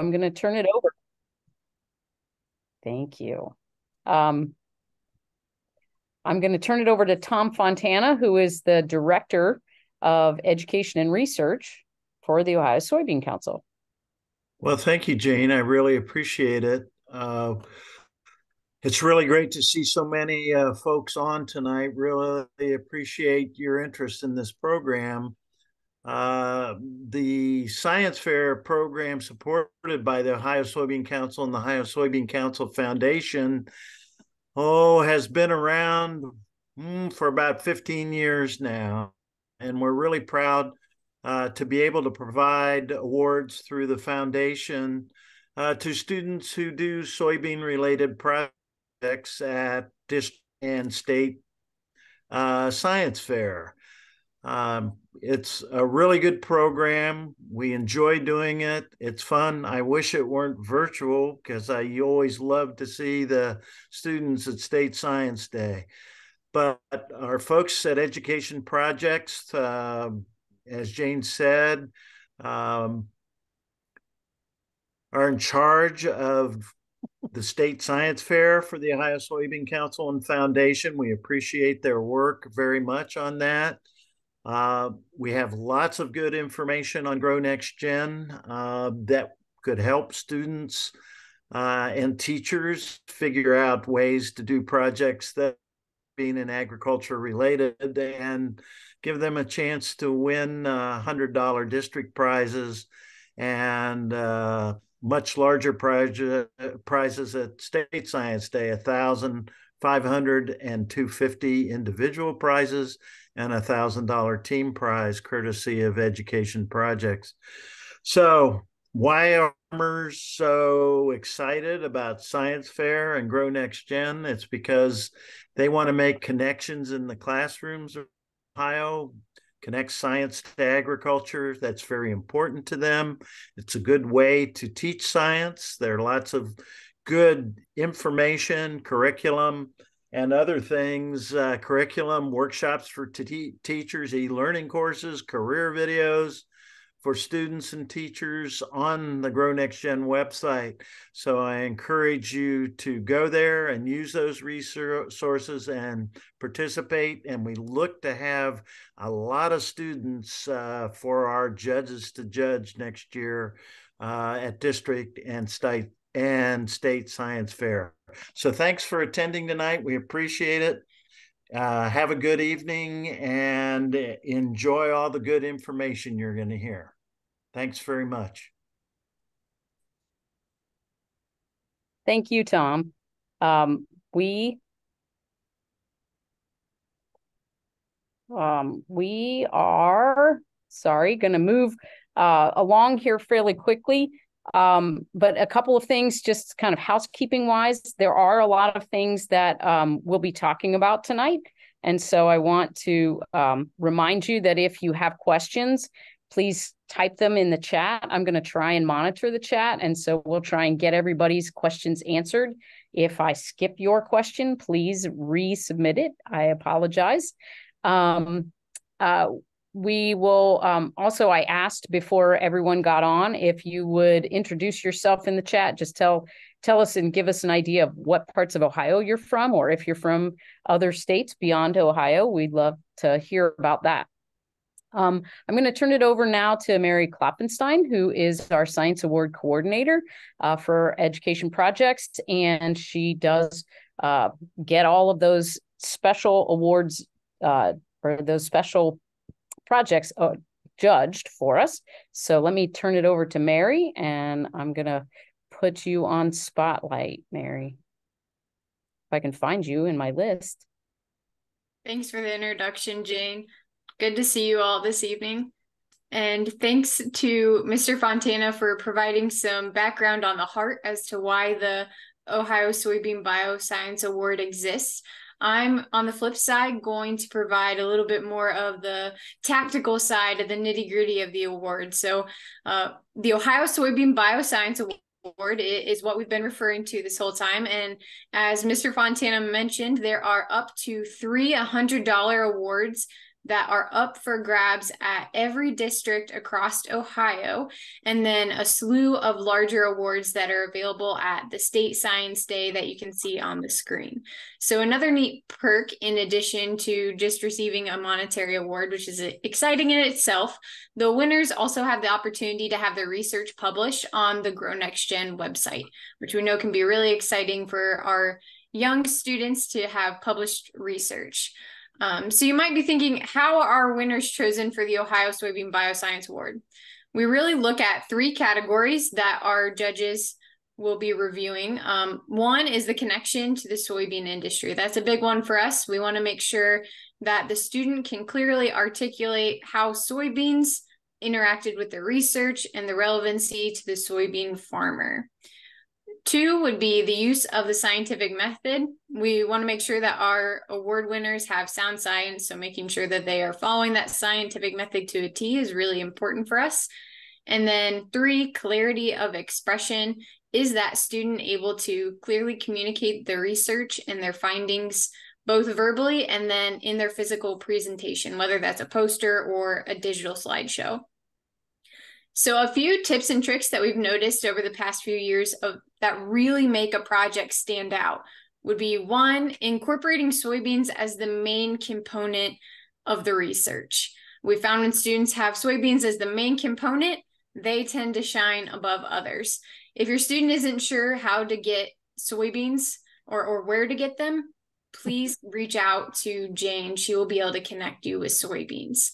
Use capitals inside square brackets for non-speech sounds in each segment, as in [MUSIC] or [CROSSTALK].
I'm going to turn it over. Thank you. Um, I'm going to turn it over to Tom Fontana, who is the Director of Education and Research for the Ohio Soybean Council. Well, thank you, Jane. I really appreciate it. Uh, it's really great to see so many uh, folks on tonight. Really appreciate your interest in this program. Uh, the Science Fair program, supported by the Ohio Soybean Council and the Ohio Soybean Council Foundation, oh, has been around mm, for about 15 years now. And we're really proud uh, to be able to provide awards through the foundation uh, to students who do soybean related projects at district and state uh, science fair. Um, it's a really good program. We enjoy doing it. It's fun. I wish it weren't virtual because I always love to see the students at State Science Day. But our folks at Education Projects, uh, as Jane said, um, are in charge of the state science fair for the Ohio Soybean Council and Foundation. We appreciate their work very much on that. Uh, we have lots of good information on Grow Next Gen uh, that could help students uh, and teachers figure out ways to do projects that being in agriculture related and give them a chance to win $100 district prizes and uh, much larger prize, prizes at State Science Day, a thousand, five hundred, and two fifty individual prizes, and a thousand dollar team prize courtesy of Education Projects. So, why are farmers so excited about Science Fair and Grow Next Gen? It's because they want to make connections in the classrooms of Ohio, connect science to agriculture. That's very important to them. It's a good way to teach science. There are lots of good information, curriculum, and other things uh, curriculum, workshops for teachers, e learning courses, career videos for students and teachers on the Grow Next Gen website. So I encourage you to go there and use those resources and participate. And we look to have a lot of students uh, for our judges to judge next year uh, at district and state and state science fair. So thanks for attending tonight. We appreciate it. Uh, have a good evening and enjoy all the good information you're going to hear. Thanks very much. Thank you, Tom. Um, we um, we are sorry going to move uh, along here fairly quickly. Um, but a couple of things, just kind of housekeeping wise, there are a lot of things that um, we'll be talking about tonight. And so I want to um, remind you that if you have questions, please type them in the chat. I'm going to try and monitor the chat. And so we'll try and get everybody's questions answered. If I skip your question, please resubmit it. I apologize. Um, uh, we will um, also i asked before everyone got on if you would introduce yourself in the chat. Just tell tell us and give us an idea of what parts of ohio you're from or if you're from other states beyond ohio we'd love to hear about that. Um, i'm going to turn it over now to mary kloppenstein who is our science award coordinator uh, for education projects and she does uh, get all of those special awards uh, or those special projects uh, judged for us. So let me turn it over to Mary and I'm going to put you on spotlight, Mary. If I can find you in my list. Thanks for the introduction, Jane. Good to see you all this evening. And thanks to Mr. Fontana for providing some background on the heart as to why the Ohio Soybean Bioscience Award exists. I'm on the flip side going to provide a little bit more of the tactical side of the nitty gritty of the award. So, uh, the Ohio Soybean Bioscience Award is what we've been referring to this whole time. And as Mr. Fontana mentioned, there are up to three $100 awards that are up for grabs at every district across Ohio, and then a slew of larger awards that are available at the State Science Day that you can see on the screen. So, another neat perk, in addition to just receiving a monetary award, which is exciting in itself, the winners also have the opportunity to have their research published on the Grow Next Gen website, which we know can be really exciting for our young students to have published research. Um, so you might be thinking, how are winners chosen for the Ohio Soybean Bioscience Award? We really look at three categories that our judges will be reviewing. Um, one is the connection to the soybean industry. That's a big one for us. We want to make sure that the student can clearly articulate how soybeans interacted with the research and the relevancy to the soybean farmer. Two would be the use of the scientific method. We want to make sure that our award winners have sound science. So, making sure that they are following that scientific method to a T is really important for us. And then three, clarity of expression. Is that student able to clearly communicate their research and their findings, both verbally and then in their physical presentation, whether that's a poster or a digital slideshow? So, a few tips and tricks that we've noticed over the past few years of that really make a project stand out would be one, incorporating soybeans as the main component of the research. We found when students have soybeans as the main component, they tend to shine above others. If your student isn't sure how to get soybeans or, or where to get them, please reach out to Jane. She will be able to connect you with soybeans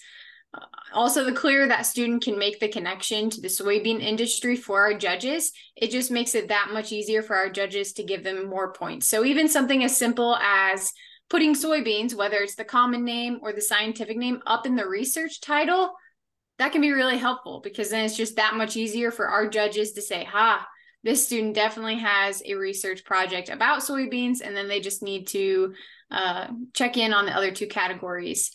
also the clearer that student can make the connection to the soybean industry for our judges it just makes it that much easier for our judges to give them more points. So even something as simple as putting soybeans whether it's the common name or the scientific name up in the research title that can be really helpful because then it's just that much easier for our judges to say ha this student definitely has a research project about soybeans and then they just need to uh, check in on the other two categories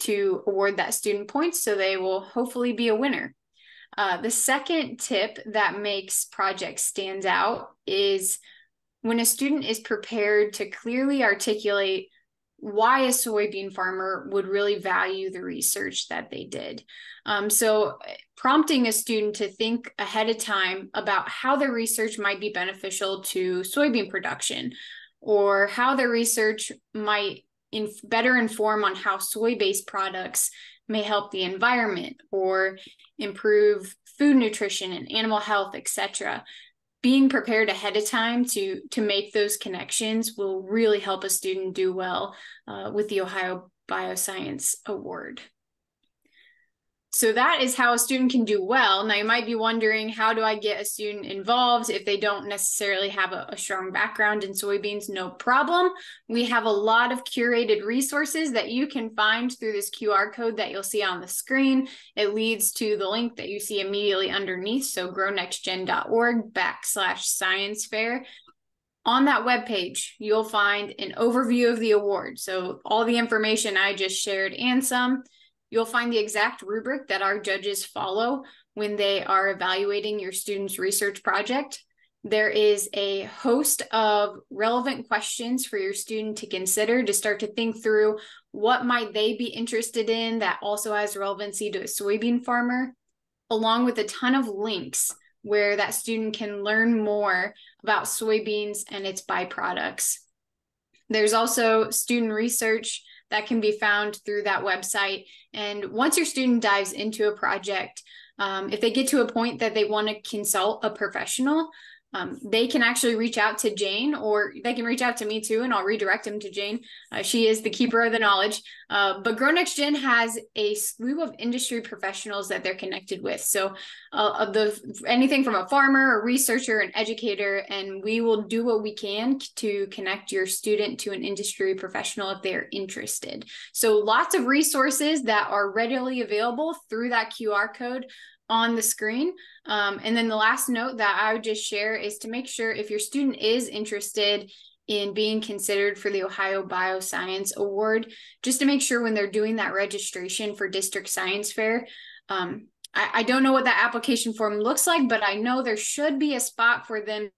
to award that student points so they will hopefully be a winner. Uh, the second tip that makes projects stand out is when a student is prepared to clearly articulate why a soybean farmer would really value the research that they did. Um, so, prompting a student to think ahead of time about how their research might be beneficial to soybean production or how their research might in, better inform on how soy-based products may help the environment or improve food nutrition and animal health, etc. Being prepared ahead of time to to make those connections will really help a student do well uh, with the Ohio Bioscience Award. So that is how a student can do well. Now you might be wondering, how do I get a student involved if they don't necessarily have a, a, strong background in soybeans? No problem. We have a lot of curated resources that you can find through this QR code that you'll see on the screen. It leads to the link that you see immediately underneath. So grownextgen.org backslash science fair. On that web page, you'll find an overview of the award. So all the information I just shared and some You'll find the exact rubric that our judges follow when they are evaluating your student's research project. There is a host of relevant questions for your student to consider to start to think through what might they be interested in that also has relevancy to a soybean farmer, along with a ton of links where that student can learn more about soybeans and its byproducts. There's also student research that can be found through that website. And once your student dives into a project, um, if they get to a point that they want to consult a professional, um, they can actually reach out to Jane or they can reach out to me too, and I'll redirect them to Jane. Uh, she is the keeper of the knowledge. Uh, but Grow Next Gen has a slew of industry professionals that they're connected with. So, uh, the anything from a farmer, a researcher, an educator, and we will do what we can to connect your student to an industry professional if they are interested. So, lots of resources that are readily available through that QR code on the screen. Um, and then the last note that I would just share is to make sure if your student is interested in being considered for the Ohio Bioscience Award, just to make sure when they're doing that registration for District Science Fair, um, I, I don't know what that application form looks like, but I know there should be a spot for them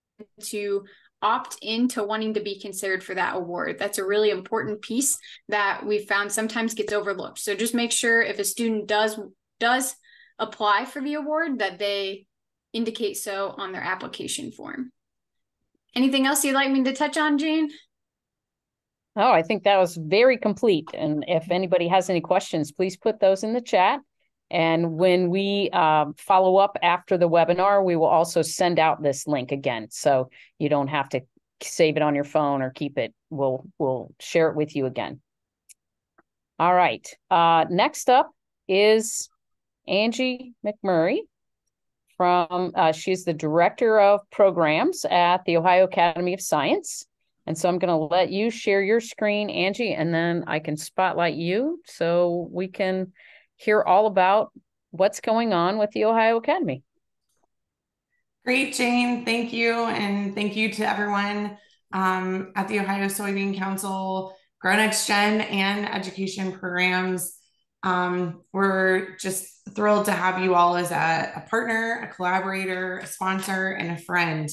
to opt into wanting to be considered for that award. That's a really important piece that we found sometimes gets overlooked. So just make sure if a student does does apply for the award that they indicate so on their application form. Anything else you'd like me to touch on, Jane? Oh, I think that was very complete. And if anybody has any questions, please put those in the chat. And when we um, follow up after the webinar, we will also send out this link again. So you don't have to save it on your phone or keep it. We'll, we'll share it with you again. All right. Uh, next up is Angie McMurray from, uh, she's the Director of Programs at the Ohio Academy of Science. And so I'm going to let you share your screen, Angie, and then I can spotlight you so we can hear all about what's going on with the Ohio Academy. Great, Jane. Thank you. And thank you to everyone um, at the Ohio Soybean Council, Grow Next Gen, and education programs. Um, we're just thrilled to have you all as a, a partner, a collaborator, a sponsor, and a friend.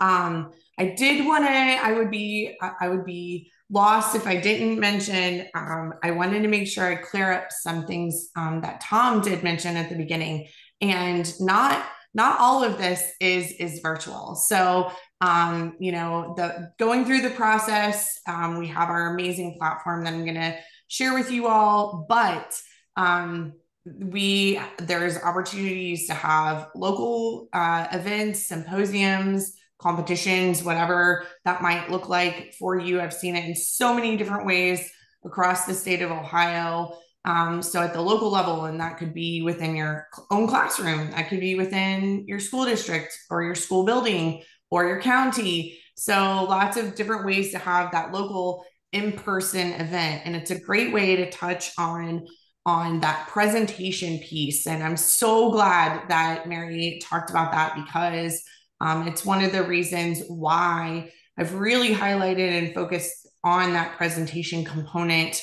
Um, I did want to, I would be, I would be lost if I didn't mention. Um, I wanted to make sure I clear up some things um, that Tom did mention at the beginning, and not not all of this is is virtual. So um, you know, the going through the process, um, we have our amazing platform that I'm going to share with you all, but um, we there's opportunities to have local uh, events, symposiums competitions, whatever that might look like for you. I've seen it in so many different ways across the state of Ohio. Um, so at the local level, and that could be within your own classroom, that could be within your school district or your school building or your county. So lots of different ways to have that local in-person event. And it's a great way to touch on on that presentation piece. And I'm so glad that Mary talked about that because um, it's one of the reasons why I've really highlighted and focused on that presentation component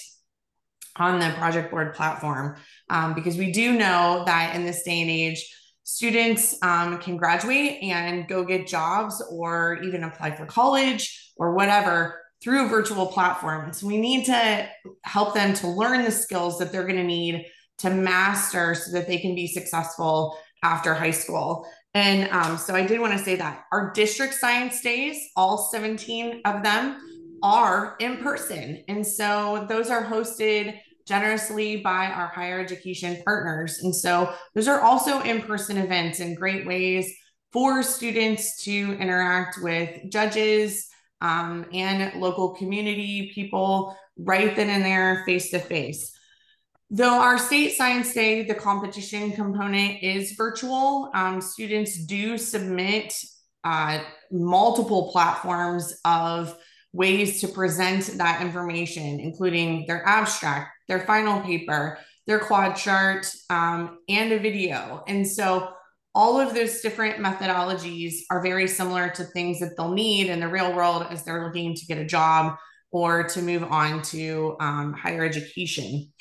on the project board platform um, because we do know that in this day and age, students um, can graduate and go get jobs or even apply for college or whatever through a virtual platform. So we need to help them to learn the skills that they're going to need to master so that they can be successful after high school. And um, so I did want to say that our district science days, all 17 of them, are in person. And so those are hosted generously by our higher education partners. And so those are also in person events and great ways for students to interact with judges um, and local community people right then and there, face to face. Though our state science day, the competition component is virtual, um, students do submit uh, multiple platforms of ways to present that information, including their abstract, their final paper, their quad chart, um, and a video. And so all of those different methodologies are very similar to things that they'll need in the real world as they're looking to get a job or to move on to um, higher education.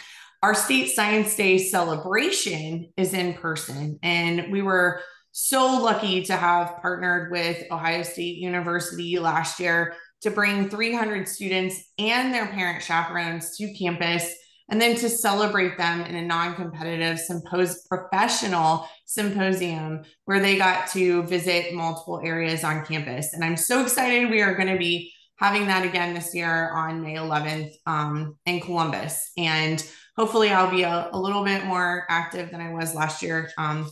Our state science day celebration is in person and we were so lucky to have partnered with ohio state university last year to bring 300 students and their parent chaperones to campus and then to celebrate them in a non-competitive sympos- professional symposium where they got to visit multiple areas on campus and i'm so excited we are going to be having that again this year on may 11th um, in columbus and hopefully I'll be a, a little bit more active than I was last year. Um,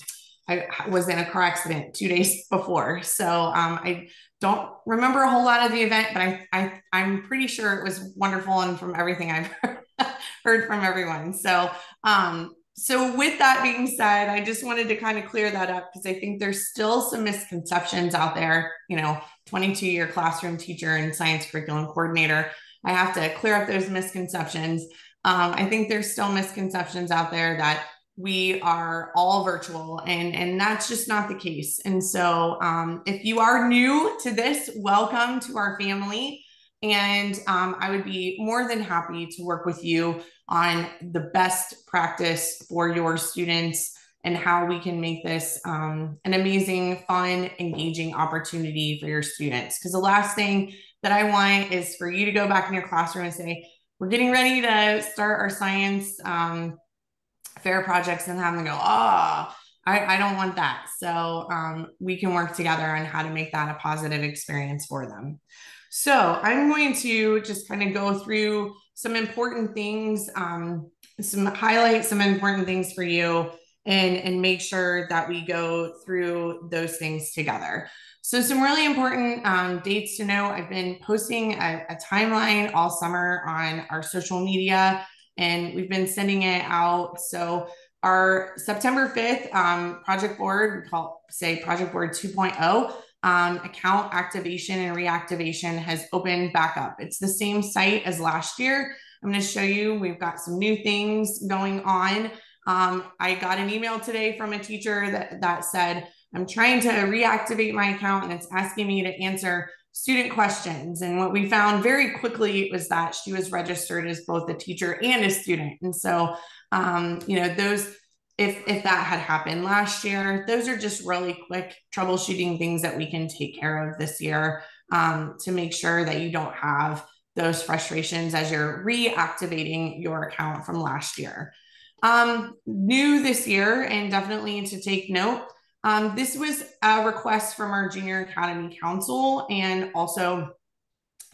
I was in a car accident two days before. So um, I don't remember a whole lot of the event, but I, I, I'm pretty sure it was wonderful and from everything I've [LAUGHS] heard from everyone. So, um, so with that being said, I just wanted to kind of clear that up because I think there's still some misconceptions out there. You know, 22 year classroom teacher and science curriculum coordinator. I have to clear up those misconceptions. Um, I think there's still misconceptions out there that we are all virtual and and that's just not the case and so um, if you are new to this welcome to our family and um, i would be more than happy to work with you on the best practice for your students and how we can make this um, an amazing, fun, engaging opportunity for your students. Because the last thing that I want is for you to go back in your classroom and say, we're getting ready to start our science um, fair projects and have them go, oh, I, I don't want that. So um, we can work together on how to make that a positive experience for them. So I'm going to just kind of go through some important things, um, some highlight some important things for you and, and make sure that we go through those things together. So some really important um, dates to know. I've been posting a, a timeline all summer on our social media and we've been sending it out. So our September 5th um, project board, we call say project board 2.0, um, account activation and reactivation has opened back up. It's the same site as last year. I'm going to show you, we've got some new things going on. Um, I got an email today from a teacher that, that said, I'm trying to reactivate my account and it's asking me to answer student questions. And what we found very quickly was that she was registered as both a teacher and a student. And so, um, you know, those, if, if that had happened last year, those are just really quick troubleshooting things that we can take care of this year um, to make sure that you don't have those frustrations as you're reactivating your account from last year. Um, new this year, and definitely to take note, um, this was a request from our Junior Academy Council and also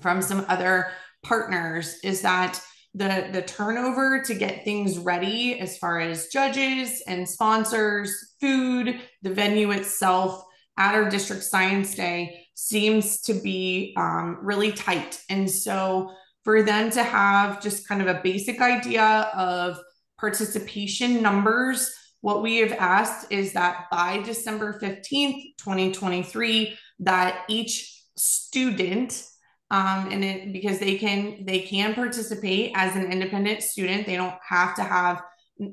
from some other partners is that the, the turnover to get things ready as far as judges and sponsors, food, the venue itself at our district science day seems to be um, really tight. And so for them to have just kind of a basic idea of participation numbers what we have asked is that by December 15th, 2023, that each student um, and it, because they can they can participate as an independent student they don't have to have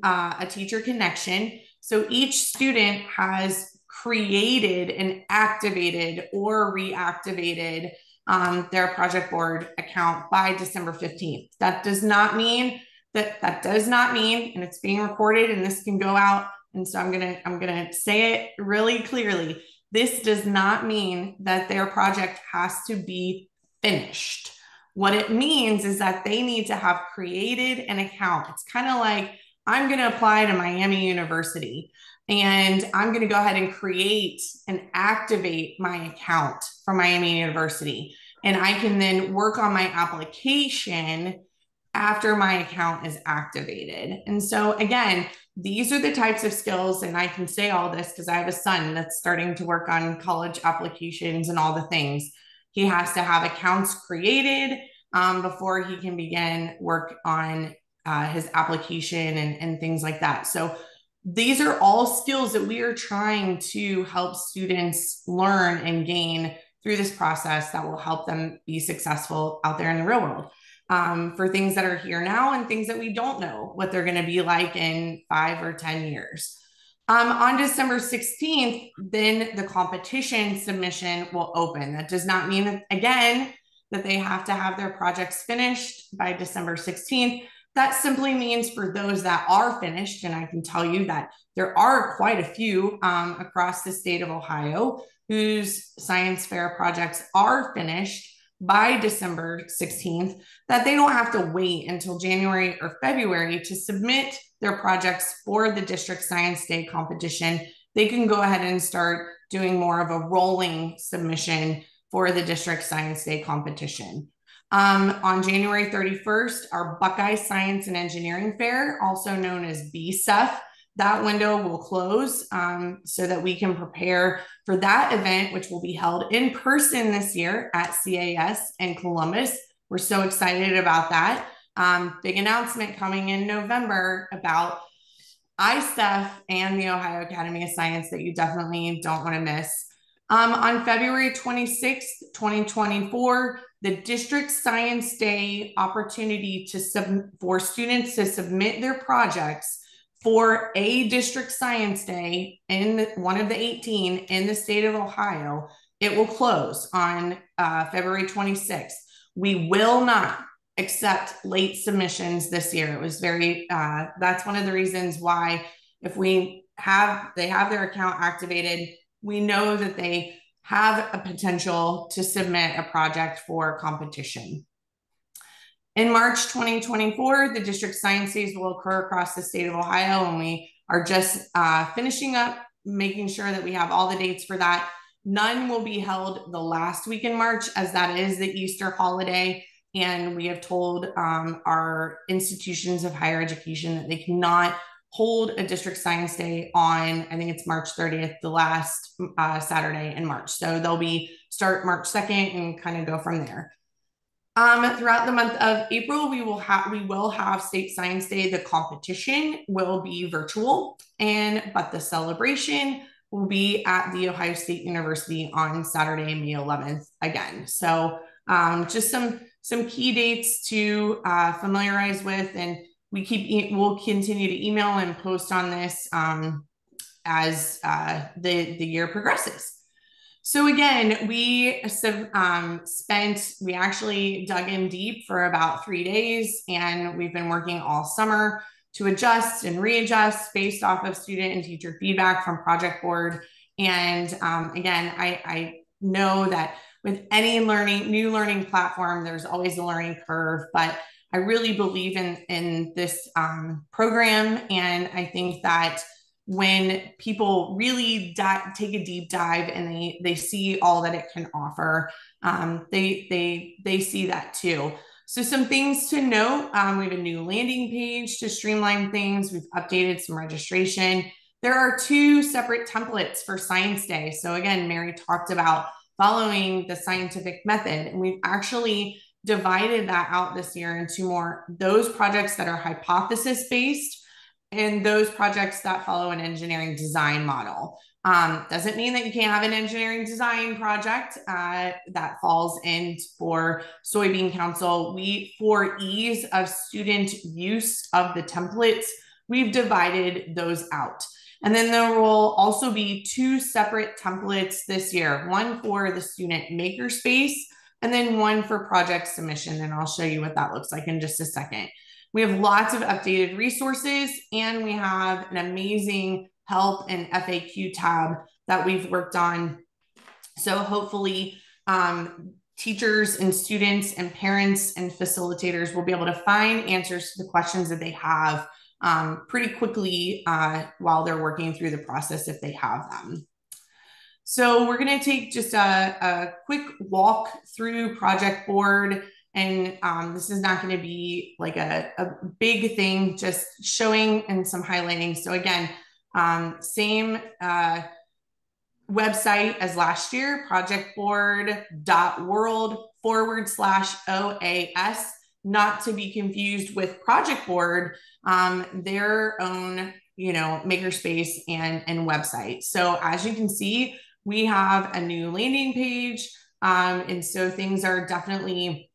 uh, a teacher connection. So each student has created and activated or reactivated um, their project board account by december 15th that does not mean that that does not mean and it's being recorded and this can go out and so i'm to i'm to say it really clearly. This does not mean that their project has to be finished what it means is that they need to have created an account it's kind of like i'm going to apply to miami university and i'm going to go ahead and create and activate my account for miami university and i can then work on my application after my account is activated. And so, again, these are the types of skills, and I can say all this because I have a son that's starting to work on college applications and all the things. He has to have accounts created um, before he can begin work on uh, his application and, and things like that. So, these are all skills that we are trying to help students learn and gain through this process that will help them be successful out there in the real world um, for things that are here now and things that we don't know what they're going to be like in five or 10 years. Um, on December 16th, then the competition submission will open. That does not mean, again, that they have to have their projects finished by December 16th. That simply means for those that are finished, and I can tell you that there are quite a few um, across the state of Ohio whose science fair projects are finished by December 16th that they don't have to wait until January or February to submit their projects for the district science day competition. They can go ahead and start doing more of a rolling submission for the district science day competition. Um, on January 31st, our Buckeye Science and Engineering Fair, also known as BSEF, that window will close um, so that we can prepare for that event, which will be held in person this year at CAS in Columbus. We're so excited about that. Um, big announcement coming in November about ISEF and the Ohio Academy of Science that you definitely don't want to miss. Um, on February 26th, 2024, the District Science Day opportunity to sub- for students to submit their projects for a district science day in one of the 18 in the state of Ohio, it will close on uh, February 26th. We will not accept late submissions this year. It was very, uh, that's one of the reasons why if we have they have their account activated, we know that they have a potential to submit a project for competition. In March 2024, the district science days will occur across the state of Ohio, and we are just uh, finishing up making sure that we have all the dates for that. None will be held the last week in March, as that is the Easter holiday. And we have told um, our institutions of higher education that they cannot hold a district science day on, I think it's March 30th, the last uh, Saturday in March. So they'll be start March 2nd and kind of go from there. Um, throughout the month of April, we will have we will have State Science Day. The competition will be virtual, and but the celebration will be at the Ohio State University on Saturday, May 11th again. So um, just some some key dates to uh, familiarize with, and we keep we'll continue to email and post on this um, as uh, the the year progresses. So again, we um, spent, we actually dug in deep for about three days, and we've been working all summer to adjust and readjust based off of student and teacher feedback from Project Board. And um, again, I, I know that with any learning, new learning platform, there's always a learning curve, but I really believe in, in this um, program. And I think that when people really take a deep dive and they they see all that it can offer um, they they they see that too. So some things to note um, we have a new landing page to streamline things. We've updated some registration. There are two separate templates for science day. So again mary talked about following the scientific method and we've actually divided that out this year into more those projects that are hypothesis based and those projects that follow an engineering design model. Um, doesn't mean that you can't have an engineering design project uh, that falls in for Soybean Council. We, for ease of student use of the templates, we've divided those out. And then there will also be two separate templates this year, one for the student makerspace and then one for project submission. And I'll show you what that looks like in just a second. We have lots of updated resources and we have an amazing help and FAQ tab that we've worked on. So hopefully um, teachers and students and parents and facilitators will be able to find answers to the questions that they have um, pretty quickly uh, while they're working through the process if they have them. So we're going to take just a, a quick walk through Project Board and um, this is not going to be like a, a big thing, just showing and some highlighting. So again, um, same uh, website as last year, projectboard.world forward slash OAS, not to be confused with Project Board, um, their own, you know, makerspace and, and website. So as you can see, we have a new landing page. Um, and so things are definitely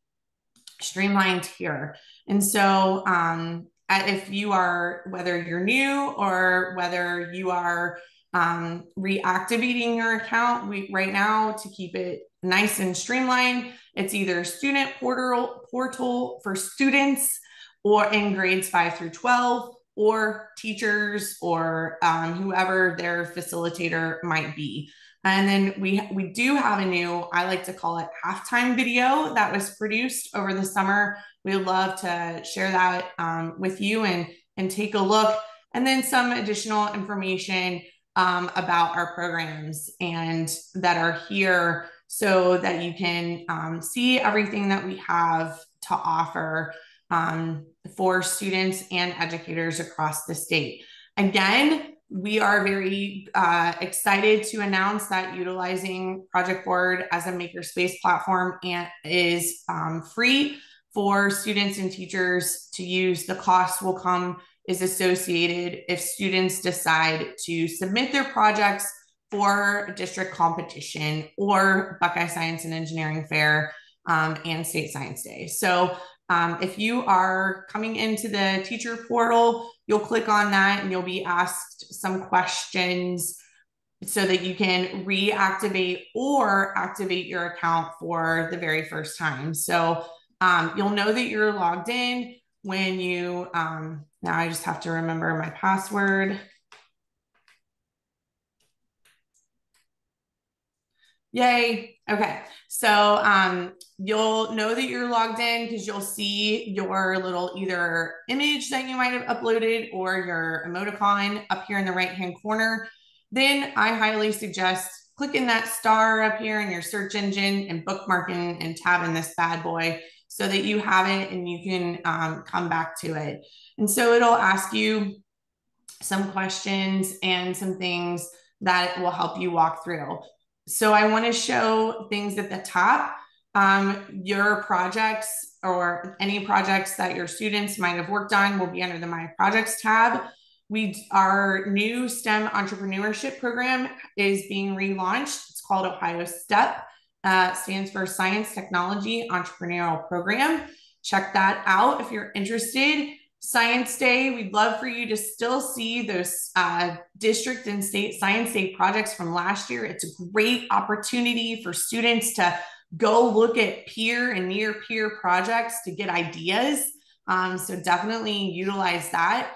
streamlined here. And so, um, if you are, whether you're new or whether you are um, reactivating your account, we right now to keep it nice and streamlined, it's either student portal portal for students or in grades five through 12 or teachers or um, whoever their facilitator might be. And then we we do have a new, I like to call it halftime video that was produced over the summer. We would love to share that um, with you and and take a look. And then some additional information um, about our programs and that are here so that you can um, see everything that we have to offer um, for students and educators across the state. Again, we are very uh, excited to announce that utilizing Project Board as a makerspace platform and is um, free for students and teachers to use. The cost will come is associated if students decide to submit their projects for district competition or Buckeye Science and Engineering Fair um, and State Science Day. So um, if you are coming into the teacher portal, you'll click on that and you'll be asked some questions so that you can reactivate or activate your account for the very first time. So um, you'll know that you're logged in when you, um, now I just have to remember my password. Yay. Okay. So um, you'll know that you're logged in because you'll see your little either image that you might have uploaded or your emoticon up here in the right hand corner. Then I highly suggest clicking that star up here in your search engine and bookmarking and tabbing this bad boy so that you have it and you can um, come back to it. And so it'll ask you some questions and some things that will help you walk through. So I want to show things at the top. Um, your projects or any projects that your students might have worked on will be under the My Projects tab. We our new STEM entrepreneurship program is being relaunched. It's called Ohio STEP. Uh, stands for Science Technology Entrepreneurial Program. Check that out if you're interested. Science Day, we'd love for you to still see those uh, district and state Science Day projects from last year. It's a great opportunity for students to go look at peer and near peer projects to get ideas. Um, so definitely utilize that.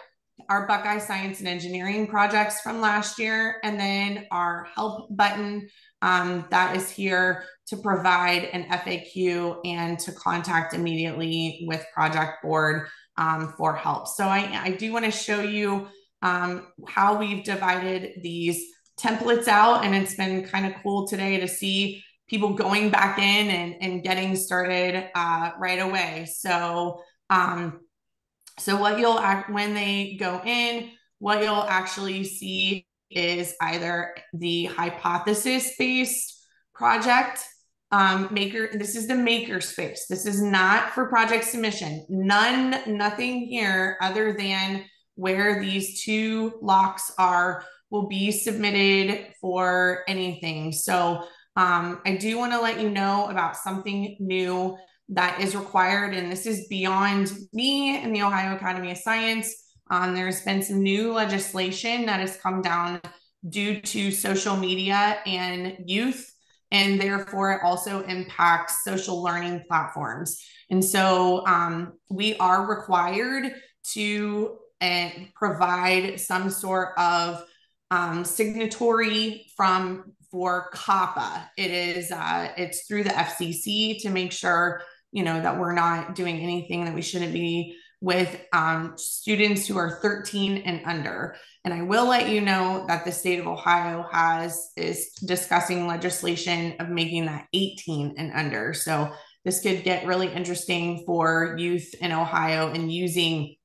Our Buckeye Science and Engineering projects from last year, and then our help button um, that is here to provide an FAQ and to contact immediately with Project Board um, for help. So I, I do want to show you um, how we've divided these templates out. And it's been kind of cool today to see people going back in and, and getting started uh, right away. So, um, so what you'll act when they go in, what you'll actually see is either the hypothesis based project um, maker, this is the maker space. This is not for project submission. None, nothing here other than where these two locks are will be submitted for anything. So um, I do want to let you know about something new that is required, and this is beyond me and the Ohio Academy of Science. Um, there's been some new legislation that has come down due to social media and youth and therefore it also impacts social learning platforms. And so um, we are required to uh, provide some sort of um, signatory from for COPPA. It is uh, it's through the FCC to make sure you know that we're not doing anything that we shouldn't be with um, students who are 13 and under. And I will let you know that the state of Ohio has is discussing legislation of making that 18 and under. So this could get really interesting for youth in Ohio and using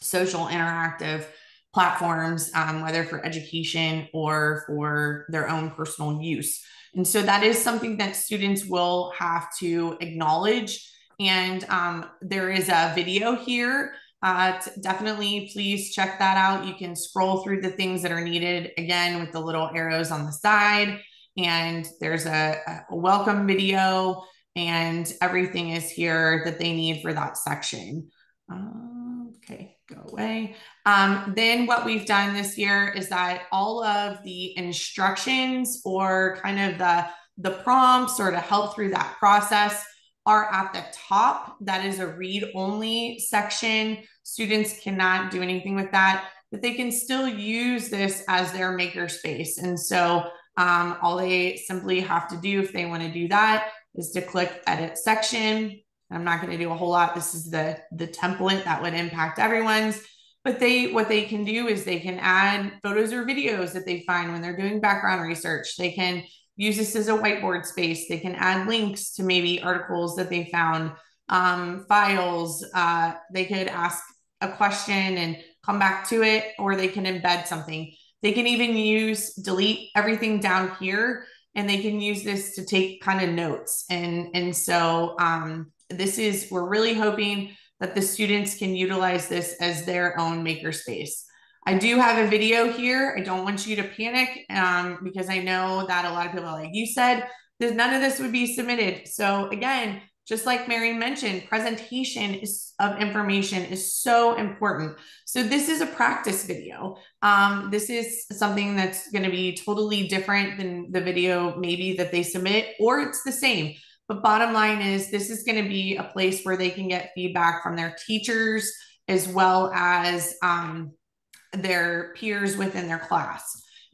social interactive platforms, um, whether for education or for their own personal use. And so that is something that students will have to acknowledge. And um, there is a video here uh, definitely please check that out. You can scroll through the things that are needed again with the little arrows on the side. And there's a, a welcome video and everything is here that they need for that section. Um, okay, go away. Um, then what we've done this year is that all of the instructions or kind of the, the prompts or to help through that process are at the top. That is a read only section. Students cannot do anything with that, but they can still use this as their makerspace. And so um, all they simply have to do if they want to do that is to click edit section. I'm not going to do a whole lot. This is the, the template that would impact everyone's. But they what they can do is they can add photos or videos that they find when they're doing background research. They can use this as a whiteboard space. They can add links to maybe articles that they found, um, files. Uh, they could ask a question and come back to it, or they can embed something. They can even use delete everything down here, and they can use this to take kind of notes. And and so um, this is we're really hoping that the students can utilize this as their own makerspace. I do have a video here. I don't want you to panic um, because I know that a lot of people, like you said, that none of this would be submitted. So again, just like Mary mentioned, presentation is, of information is so important. So this is a practice video. Um, this is something that's going to be totally different than the video maybe that they submit, or it's the same. But bottom line is, this is going to be a place where they can get feedback from their teachers as well as um, their peers within their class.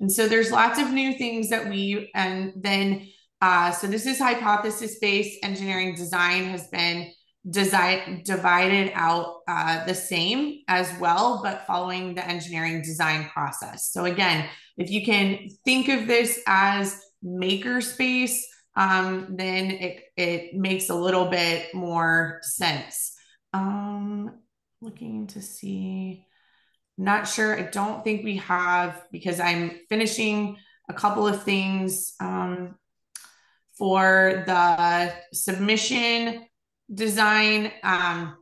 And so there's lots of new things that we, and then Uh, so this is hypothesis-based engineering design has been design divided out uh, the same as well, but following the engineering design process. So again, if you can think of this as makerspace, um, then it, it makes a little bit more sense. Um, looking to see, not sure. I don't think we have because I'm finishing a couple of things um, for the submission design. Um,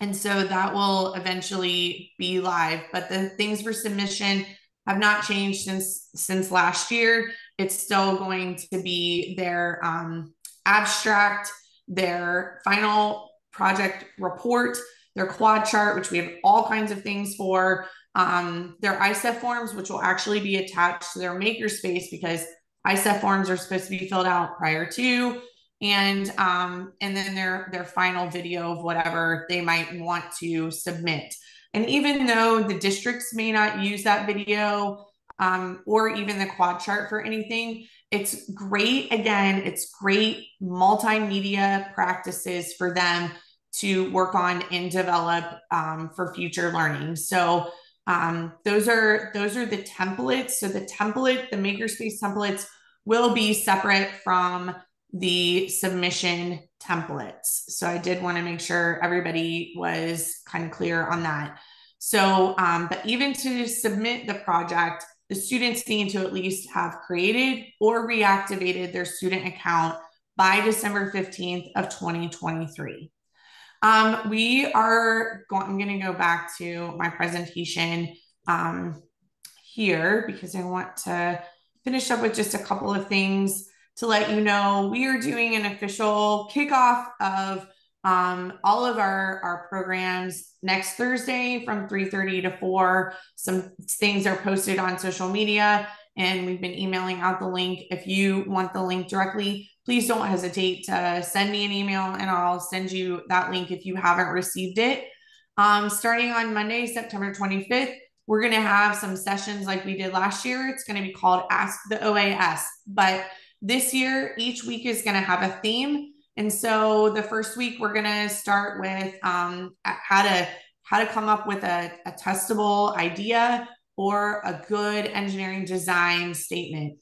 and so that will eventually be live, but the things for submission have not changed since since last year. It's still going to be their um, abstract, their final project report, their quad chart, which we have all kinds of things for, um, their ISEF forms, which will actually be attached to their makerspace because ISEF forms are supposed to be filled out prior to, and um, and then their their final video of whatever they might want to submit. And even though the districts may not use that video um, or even the quad chart for anything, it's great. Again, it's great multimedia practices for them to work on and develop um, for future learning. So um, those are those are the templates. So the template, the makerspace templates will be separate from the submission templates. So I did want to make sure everybody was kind of clear on that. So, um, but even to submit the project, the students need to at least have created or reactivated their student account by December 15th of 2023. Um, we are going, I'm going to go back to my presentation um, here because I want to finish up with just a couple of things to let you know we are doing an official kickoff of um, all of our, our programs next Thursday from 3.30 to 4. Some things are posted on social media and we've been emailing out the link. If you want the link directly, please don't hesitate to send me an email and I'll send you that link if you haven't received it. Um, starting on Monday, September 25th, we're going to have some sessions like we did last year. It's going to be called Ask the OAS. But this year, each week is going to have a theme. And so the first week, we're going to start with um, how to how to come up with a, a testable idea or a good engineering design statement.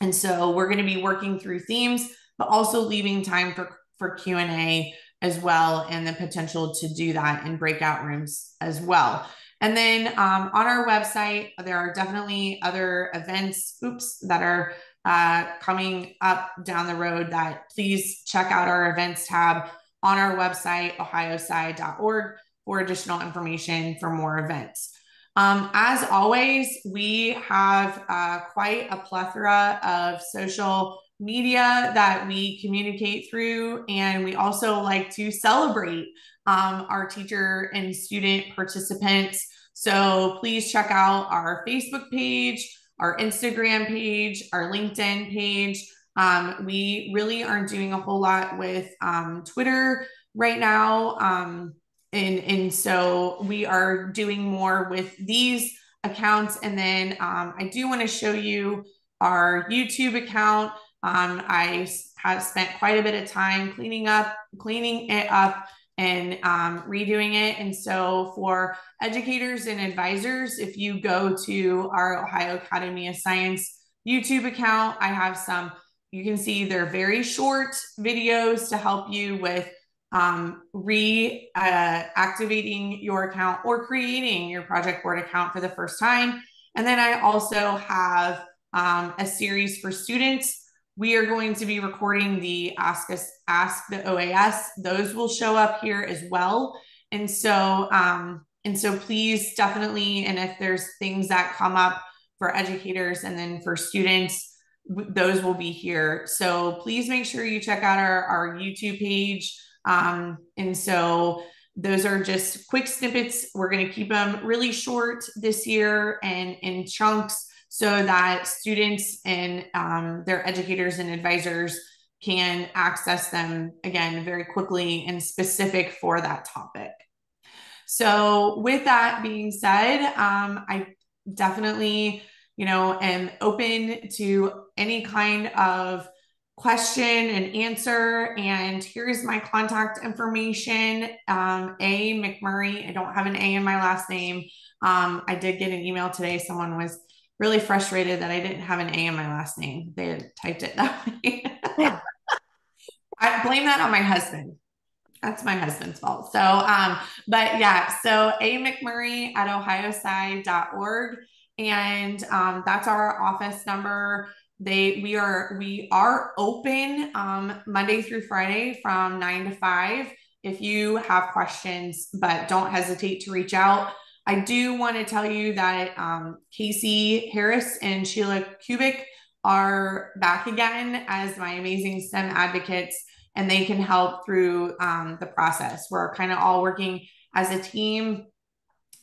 And so we're going to be working through themes, but also leaving time for, for Q&A as well and the potential to do that in breakout rooms as well. And then um, on our website, there are definitely other events, oops, that are uh, coming up down the road that please check out our events tab on our website, ohiosci.org for additional information for more events. Um, as always, we have uh, quite a plethora of social media that we communicate through, and we also like to celebrate um, our teacher and student participants. So please check out our Facebook page, our Instagram page, our LinkedIn page. Um, we really aren't doing a whole lot with um, Twitter right now. Um, and and so we are doing more with these accounts and then um, i do want to show you our youtube account um, i have spent quite a bit of time cleaning up cleaning it up and um, redoing it and so for educators and advisors if you go to our ohio academy of science youtube account i have some you can see they're very short videos to help you with um, re uh, activating your account or creating your project board account for the first time. And then I also have um, a series for students. We are going to be recording the Ask Us Ask the OAS. Those will show up here as well. And so um, and so please definitely, and if there's things that come up for educators and then for students, those will be here. So please make sure you check out our, our YouTube page. Um, and so those are just quick snippets. We're going to keep them really short this year and in chunks so that students and um, their educators and advisors can access them again very quickly and specific for that topic. So, with that being said, um, I definitely, you know, am open to any kind of question and answer. And here's my contact information. Um, a McMurray. I don't have an A in my last name. Um, I did get an email today. Someone was really frustrated that I didn't have an A in my last name. They had typed it that [LAUGHS] way. I blame that on my husband. That's my husband's fault. So, um, but yeah, so A McMurray at ohiosci.org. And um, that's our office number they we are we are open um, monday through friday from 9 to 5 if you have questions but don't hesitate to reach out i do want to tell you that um, casey harris and sheila kubik are back again as my amazing stem advocates and they can help through um, the process. We're kind of all working as a team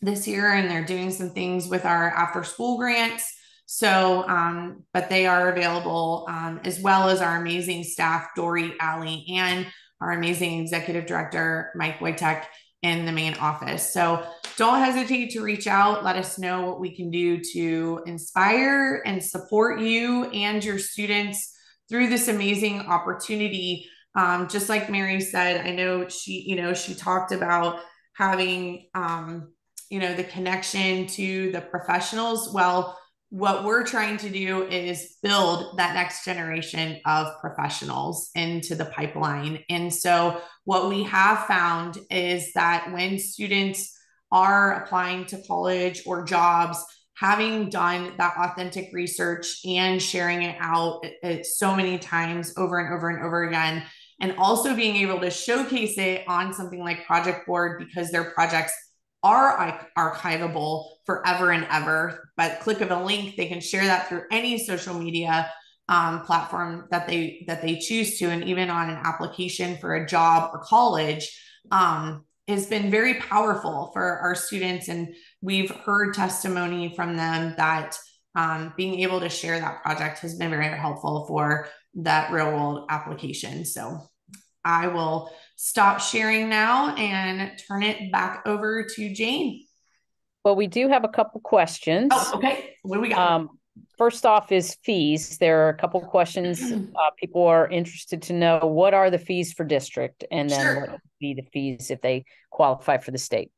this year and they're doing some things with our after school grants. So, um, but they are available um, as well as our amazing staff, Dory, Allie, and our amazing executive director, Mike Wojtek, in the main office. So don't hesitate to reach out. Let us know what we can do to inspire and support you and your students through this amazing opportunity. Um, just like Mary said, I know she, you know, she talked about having, um, you know, the connection to the professionals. Well, what we're trying to do is build that next generation of professionals into the pipeline. And so, what we have found is that when students are applying to college or jobs, having done that authentic research and sharing it out so many times over and over and over again, and also being able to showcase it on something like Project Board because their projects are archivable forever and ever. But click of a link, they can share that through any social media um, platform that they that they choose to, and even on an application for a job or college, um, has been very powerful for our students. And we've heard testimony from them that um, being able to share that project has been very helpful for that real world application. So I will stop sharing now and turn it back over to Jane. Well, we do have a couple questions. Oh, okay. What do we got? Um, first off is fees. There are a couple questions. [CLEARS THROAT] Uh, people are interested to know what are the fees for district and then sure. what would be the fees if they qualify for the state.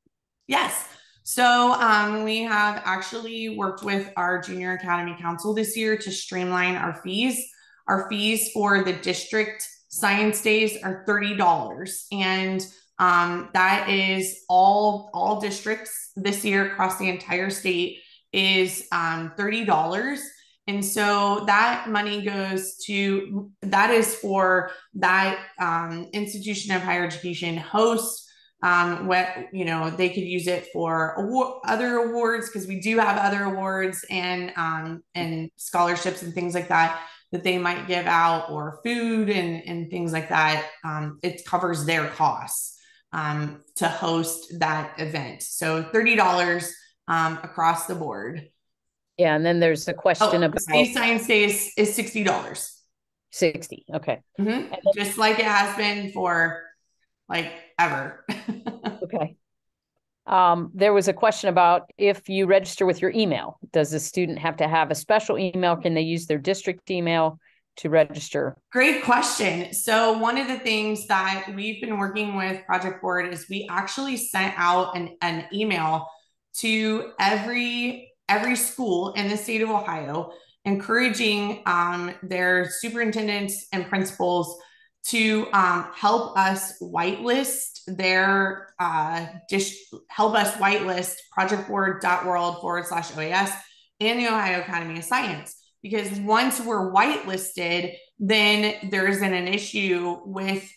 Yes. So um, we have actually worked with our Junior Academy Council this year to streamline our fees. Our fees for the district science days are $30 and um, that is all all districts this year across the entire state is um, $30 and so that money goes to that is for that um, institution of higher education host um, what you know they could use it for other awards because we do have other awards and um, and scholarships and things like that that they might give out or food and, and things like that, um, it covers their costs um, to host that event. So $30 um, across the board. Yeah. And then there's a question oh, about Space Science Day is, is $60. 60. Okay. Mm-hmm. Just like it has been for like ever. [LAUGHS] okay. Um, there was a question about if you register with your email, does the student have to have a special email? Can they use their district email to register? Great question. So, one of the things that we've been working with Project Board is we actually sent out an, an email to every every school in the state of Ohio, encouraging um, their superintendents and principals to um, help us whitelist their uh, dish, help us whitelist projectboard.world forward slash OAS and the Ohio Academy of Science. Because once we're whitelisted, then there isn't an issue with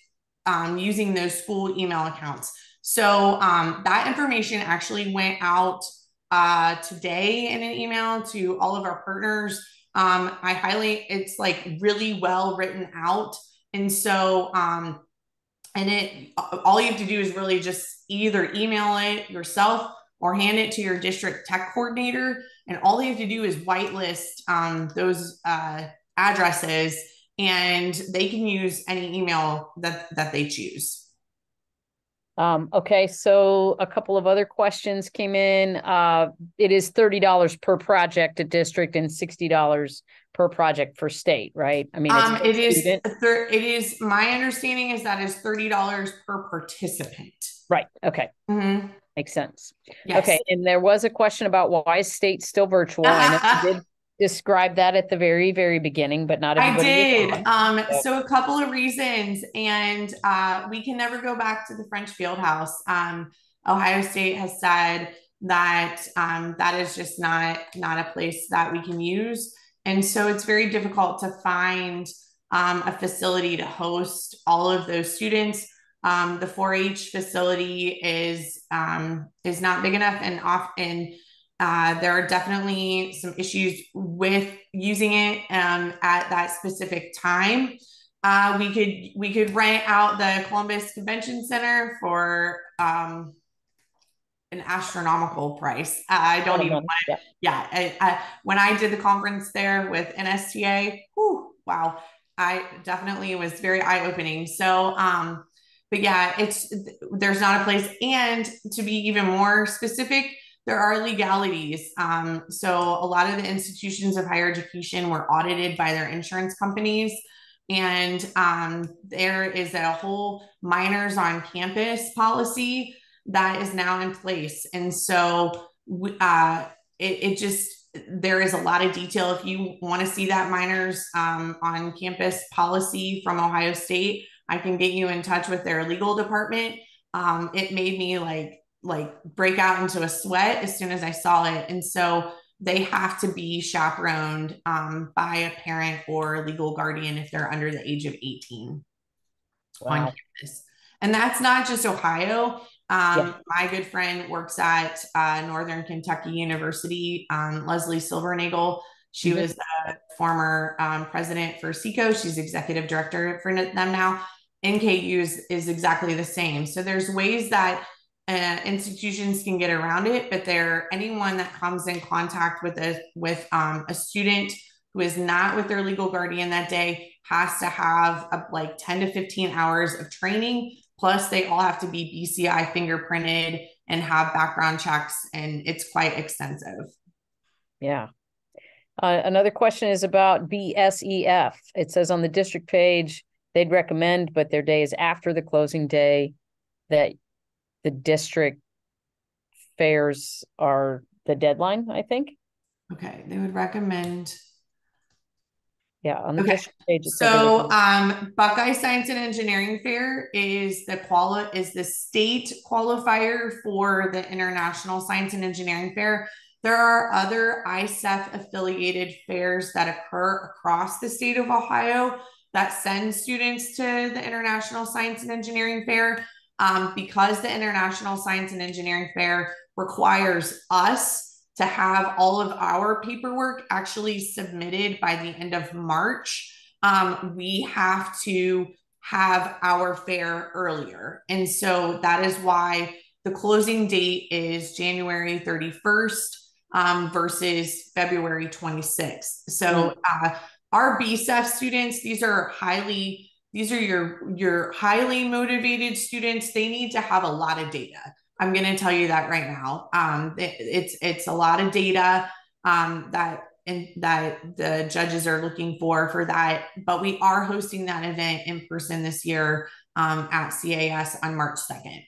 um, using those school email accounts. So um, that information actually went out uh, today in an email to all of our partners. Um, I highly, it's like really well written out. And so, um, and it all you have to do is really just either email it yourself or hand it to your district tech coordinator. And all they have to do is whitelist um, those uh, addresses, and they can use any email that that they choose. Um, okay, so a couple of other questions came in. Uh, it is thirty dollars per project at district and sixty dollars per project for state, right? I mean, Um, it is, student. it is, my understanding is that is thirty dollars per participant. Right, okay, Mhm, makes sense. yes. Okay, and there was a question about why is state still virtual? I know you did describe that at the very, very beginning, but not I did. Um, so a couple of reasons, and uh, we can never go back to the French Field House. Um, Ohio State has said that um, that is just not not a place that we can use, and so it's very difficult to find um, a facility to host all of those students. Um, the 4-H facility is um, is not big enough, and off and uh, there are definitely some issues with using it um, at that specific time. Uh, we could we could rent out the Columbus Convention Center for um, an astronomical price. Uh, I don't even. month, yeah. Yeah, I, I, when I did the conference there with NSTA, whew, wow, I definitely was very eye opening. So, um, but yeah, it's there's not a place. And to be even more specific, there are legalities. Um, so a lot of the institutions of higher education were audited by their insurance companies. And um, there is a whole minors on campus policy that is now in place. And so uh, it, it just, there is a lot of detail. If you want to see that minors um, on campus policy from Ohio State, I can get you in touch with their legal department. Um, it made me like like break out into a sweat as soon as I saw it. And so they have to be chaperoned um, by a parent or legal guardian if they're under the age of 18 on campus. And that's not just Ohio. Um, Yeah. My good friend works at uh, Northern Kentucky University, um, Leslie Silvernagel. She Mhm. was the former um, president for SECO. She's executive director for them now. NKU is, is exactly the same. So there's ways that uh, institutions can get around it, but there anyone that comes in contact with a with um, a student who is not with their legal guardian that day has to have a, like 10 to 15 hours of training. Plus, they all have to be BCI fingerprinted and have background checks, and it's quite extensive. Yeah. Uh, another question is about BSEF. It says on the district page, they'd recommend, but their day is after the closing day, that the district fairs are the deadline, I think. Okay, they would recommend. Yeah, on the Okay, district page. it said they So, um, Buckeye Science and Engineering Fair is the quali is the state qualifier for the International Science and Engineering Fair. There are other ISEF affiliated fairs that occur across the state of Ohio that send students to the International Science and Engineering Fair. Um, because the International Science and Engineering Fair requires us to have all of our paperwork actually submitted by the end of March, um, we have to have our fair earlier. And so that is why the closing date is January 31st um, versus February 26th. So uh, our BSEF students, these are highly these are your your highly motivated students. They need to have a lot of data. I'm going to tell you that right now. Um, it, it's it's a lot of data um, that and that the judges are looking for for that. But we are hosting that event in person this year um, at cas on march 2nd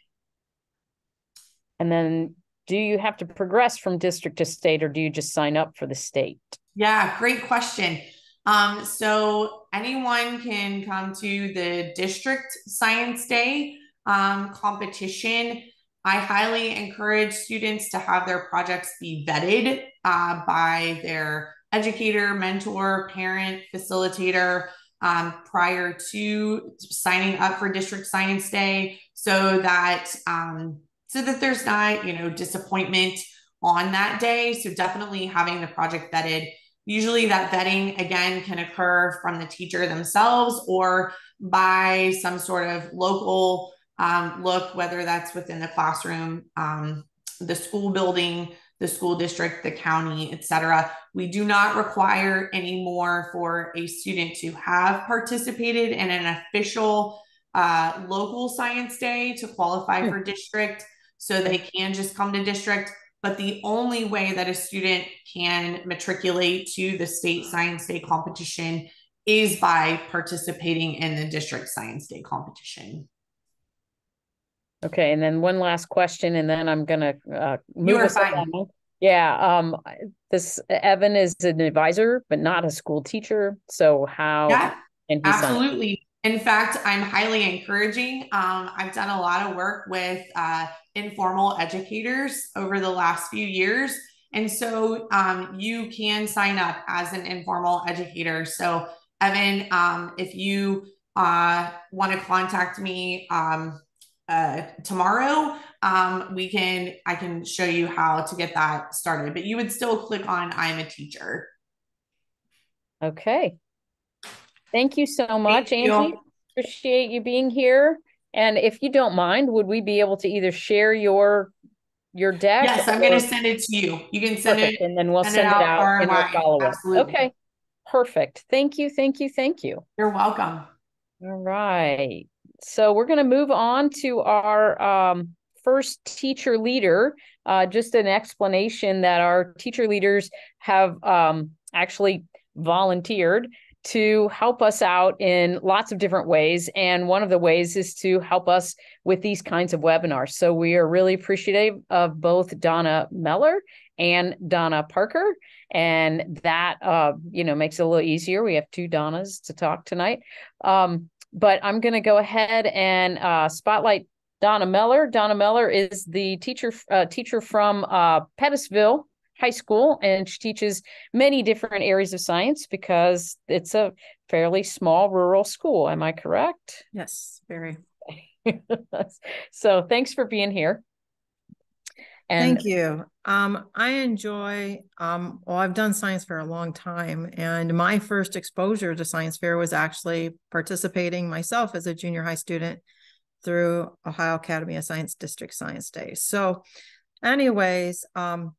And then do you have to progress from district to state or do you just sign up for the state? Yeah, great question. Um, so anyone can come to the district science day um, competition. I highly encourage students to have their projects be vetted uh, by their educator, mentor, parent, facilitator um, prior to signing up for district science day, so that um, so that there's not you know disappointment on that day. So definitely having the project vetted Usually, that vetting again can occur from the teacher themselves or by some sort of local um, look, whether that's within the classroom, um, the school building, the school district, the county, etc. We do not require anymore for a student to have participated in an official uh, local science day to qualify for district. So they can just come to district. But the only way that a student can matriculate to the state science day competition is by participating in the district science day competition. Okay, and then one last question, and then I'm gonna uh, move us along. Yeah, um, this Evan is an advisor, but not a school teacher. So how Yeah, can he sign? Absolutely. In fact, I'm highly encouraging. Um, I've done a lot of work with uh, informal educators over the last few years. And so um, you can sign up as an informal educator. So, Evan, um, if you uh, want to contact me um, uh, tomorrow, um, we can, I can show you how to get that started. But you would still click on I'm a teacher. Okay. Thank you so much, Thank you. Angie. Appreciate you being here. And if you don't mind, would we be able to either share your your deck? Yes, I'm going to send it to you. You can send Perfect, it and then we'll send send it out out and our wide. follow-up. Okay, perfect. Thank you, thank you, thank you. You're welcome. All right. So we're going to move on to our um, first teacher leader. Uh, just an explanation that our teacher leaders have um, actually volunteered to help us out in lots of different ways. And one of the ways is to help us with these kinds of webinars. So we are really appreciative of both Donna Meller and Donna Parker. And that, uh, you know, makes it a little easier. We have two Donnas to talk tonight. Um, but I'm going to go ahead and uh, spotlight Donna Meller. Donna Meller is the teacher uh, teacher from uh, Pettisville High School, and she teaches many different areas of science because it's a fairly small rural school. Am I correct? Yes, very. [LAUGHS] so thanks for being here. And Thank you. Um, I enjoy, um, well, I've done science fair a long time, and my first exposure to science fair was actually participating myself as a junior high student through Ohio Academy of Science District Science Day. So, anyways, um,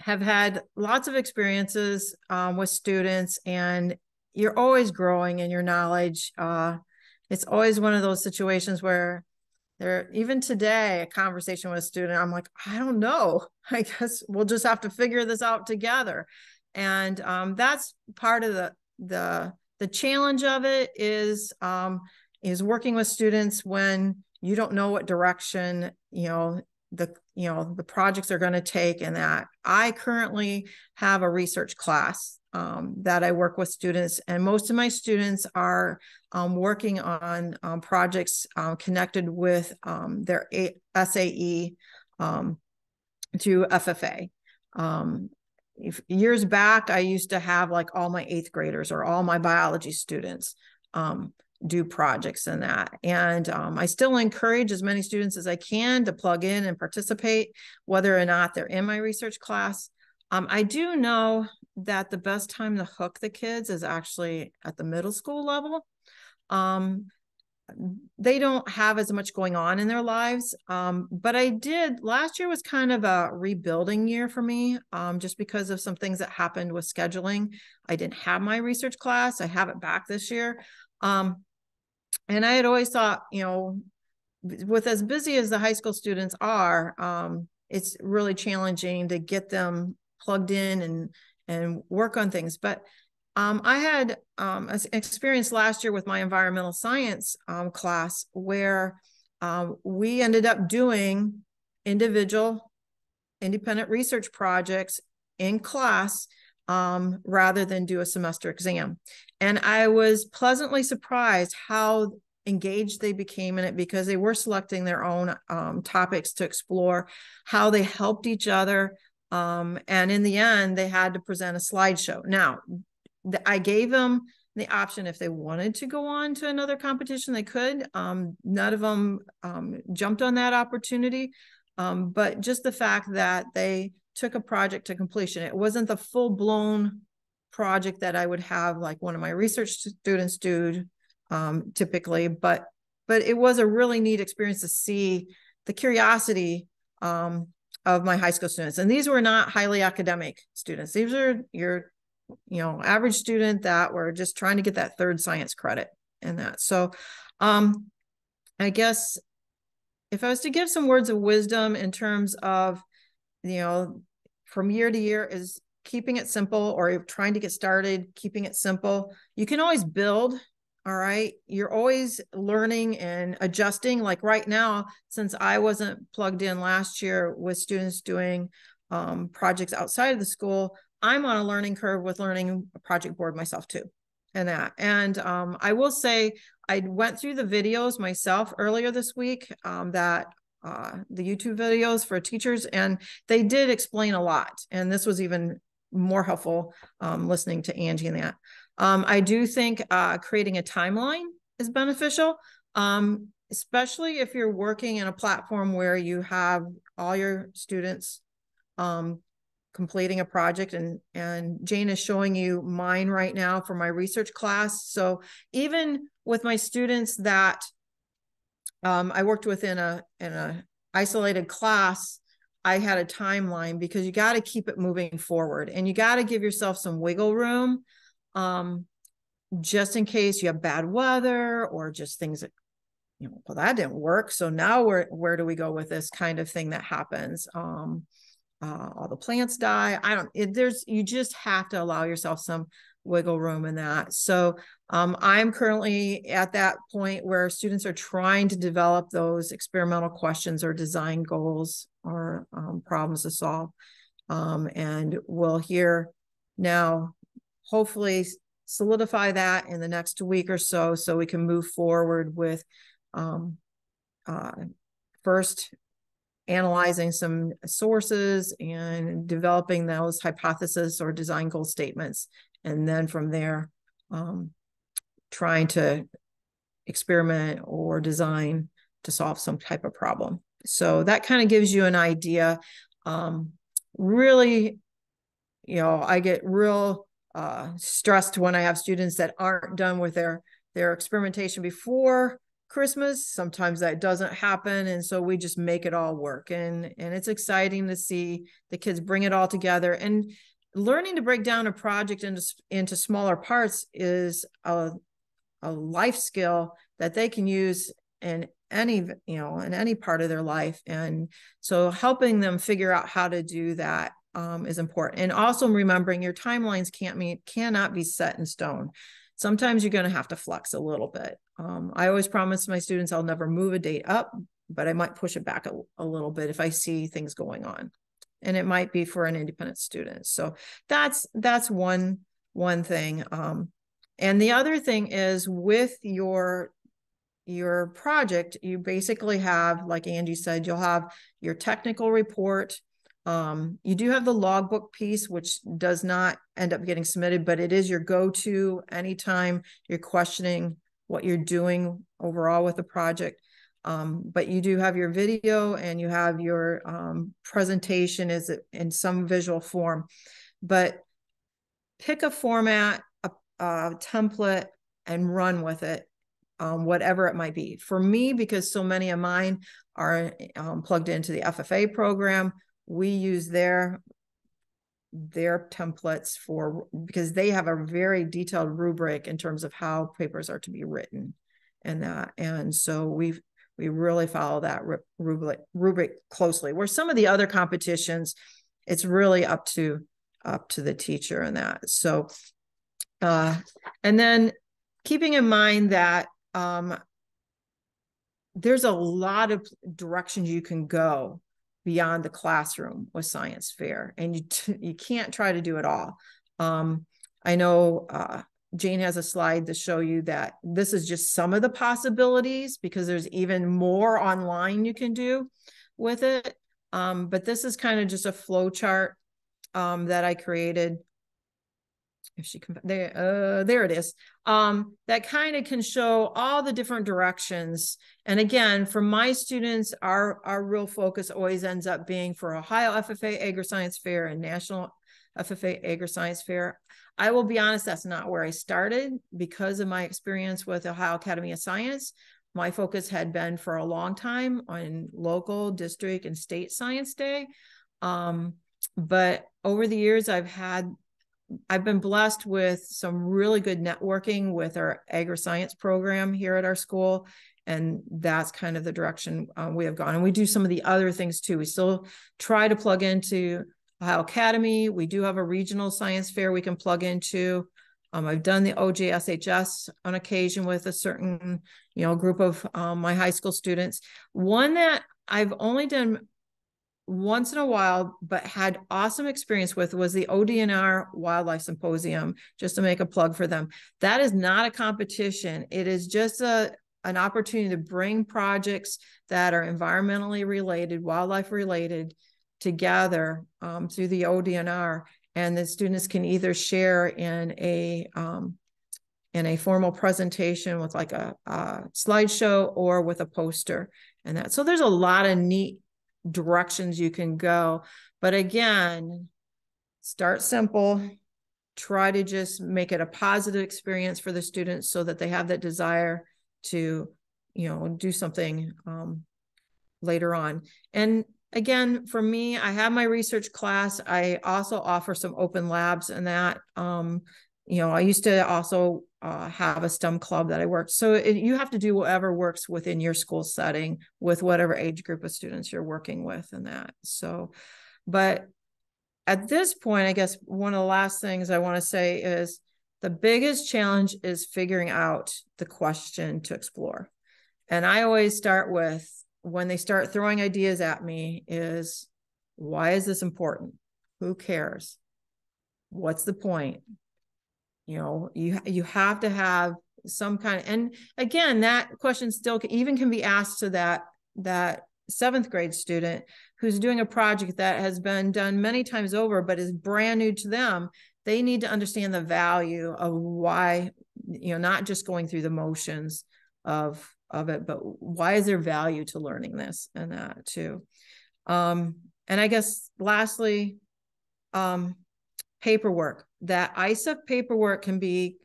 have had lots of experiences um, with students, and you're always growing in your knowledge. Uh, it's always one of those situations where there even today a conversation with a student i'm like i don't know [LAUGHS] i guess we'll just have to figure this out together and um, that's part of the the the challenge of it is um, is working with students when you don't know what direction you know the you know the projects are going to take and that i currently have a research class um, that i work with students and most of my students are um, working on um, projects uh, connected with um, their A- SAE um, to FFA. If, years back, I used to have like all my eighth graders or all my biology students um, do projects in that. And um, I still encourage as many students as I can to plug in and participate, whether or not they're in my research class. Um, I do know that the best time to hook the kids is actually at the middle school level um they don't have as much going on in their lives um but i did last year was kind of a rebuilding year for me um just because of some things that happened with scheduling i didn't have my research class i have it back this year um and i had always thought you know with as busy as the high school students are um it's really challenging to get them plugged in and and work on things. But um, I had um, an experience last year with my environmental science um, class where um, we ended up doing individual independent research projects in class um, rather than do a semester exam. And I was pleasantly surprised how engaged they became in it because they were selecting their own um, topics to explore, how they helped each other. Um, and in the end, they had to present a slideshow. Now, I gave them the option if they wanted to go on to another competition, they could. Um, none of them um, jumped on that opportunity. Um, but just the fact that they took a project to completion, it wasn't the full blown project that I would have like one of my research students do um, typically, but but it was a really neat experience to see the curiosity um, of my high school students. And these were not highly academic students. These are your you know average student that were just trying to get that third science credit and that so Um, I guess if I was to give some words of wisdom in terms of, you know, from year to year is keeping it simple or trying to get started, keeping it simple. You can always build. All right. You're always learning and adjusting. Like right now, since I wasn't plugged in last year with students doing um, projects outside of the school, I'm on a learning curve with learning a project board myself too. And that. And um, I will say, I went through the videos myself earlier this week um, that uh, the YouTube videos for teachers, and they did explain a lot. And this was even more helpful um, listening to Angie and that. Um, I do think uh, creating a timeline is beneficial, um, especially if you're working in a platform where you have all your students um, completing a project and and Jane is showing you mine right now for my research class. So even with my students that um, I worked within a in a isolated class, I had a timeline because you got to keep it moving forward and you got to give yourself some wiggle room um, just in case you have bad weather or just things that you know well that didn't work. So now where where do we go with this kind of thing that happens? Um, uh, all the plants die. I don't it, there's you just have to allow yourself some wiggle room in that. So um, I'm currently at that point where students are trying to develop those experimental questions or design goals or um, problems to solve. Um, and we'll hear now, hopefully solidify that in the next week or so, so we can move forward with um, uh, first analyzing some sources and developing those hypothesis or design goal statements and then from there um, trying to experiment or design to solve some type of problem. So that kind of gives you an idea. Um, really you know i get real uh, stressed when i have students that aren't done with their their experimentation before christmas. Sometimes that doesn't happen and so we just make it all work. And and it's exciting to see the kids bring it all together. And learning to break down a project into into smaller parts is a a life skill that they can use in any you know in any part of their life. And so helping them figure out how to do that um, is important. And also remembering your timelines can't mean cannot be set in stone. Sometimes you're going to have to flex a little bit. Um, i always promise my students i'll never move a date up but i might push it back a, a little bit if i see things going on and it might be for an independent student. So that's that's one one thing um, and the other thing is with your your project you basically have like angie said you'll have your technical report. Um, you do have the logbook piece which does not end up getting submitted but it is your go-to anytime you're questioning what you're doing overall with the project um, but you do have your video and you have your um, presentation is in some visual form. But pick a format, a, a template, and run with it, um, whatever it might be. For me, because so many of mine are um, plugged into the FFA program, we use their their templates for because they have a very detailed rubric in terms of how papers are to be written and that and so we've we really follow that rubric, rubric closely. Where some of the other competitions, it's really up to up to the teacher and that. So, uh, and then keeping in mind that um, there's a lot of directions you can go beyond the classroom with science fair, and you t- you can't try to do it all. Um, I know uh, Jane has a slide to show you that this is just some of the possibilities because there's even more online you can do with it. Um, but this is kind of just a flow chart um, that I created. If she can, there, uh, there it is. Um, that kind of can show all the different directions. And again, for my students, our our real focus always ends up being for Ohio FFA Agri Science Fair and National FFA Agri Science Fair. I will be honest, that's not where I started because of my experience with Ohio Academy of Science. My focus had been for a long time on local, district, and state science day. Um, but over the years, I've had I've been blessed with some really good networking with our agri science program here at our school. And that's kind of the direction um, we have gone. And we do some of the other things too. We still try to plug into Ohio Academy. We do have a regional science fair we can plug into. Um, I've done the OJSHS on occasion with a certain, you know, group of um, my high school students. One that I've only done once in a while, but had awesome experience with was the ODNR Wildlife Symposium, just to make a plug for them. That is not a competition. It is just a an opportunity to bring projects that are environmentally related, wildlife related, together um, through the ODNR, and the students can either share in a um, in a formal presentation with like a, a slideshow or with a poster and that. So there's a lot of neat directions you can go. But again, start simple, try to just make it a positive experience for the students so that they have that desire to, you know, do something um, later on. And again, for me, I have my research class. I also offer some open labs and that. Um, you know, I used to also uh, have a STEM club that I worked. So it, you have to do whatever works within your school setting with whatever age group of students you're working with and that. So, but at this point, I guess one of the last things I want to say is the biggest challenge is figuring out the question to explore. And I always start with when they start throwing ideas at me is why is this important? Who cares? What's the point? you know you you have to have some kind of and again that question still even can be asked to that that seventh grade student who's doing a project that has been done many times over but is brand new to them they need to understand the value of why you know not just going through the motions of of it but why is there value to learning this and that too um and i guess lastly um paperwork that ISEF paperwork can be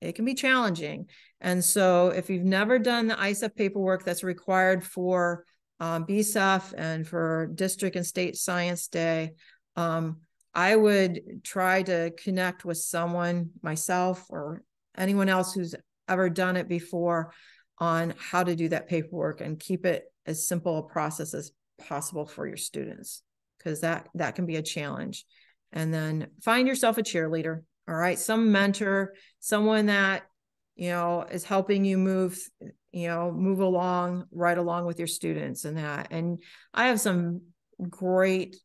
it can be challenging. And so if you've never done the ISEF paperwork that's required for um, and for district and state science day, um, I would try to connect with someone, myself or anyone else who's ever done it before on how to do that paperwork and keep it as simple a process as possible for your students because that that can be a challenge. And then find yourself a cheerleader all right? Some mentor someone that you know is helping you move you know move along right along with your students and that. And i have some great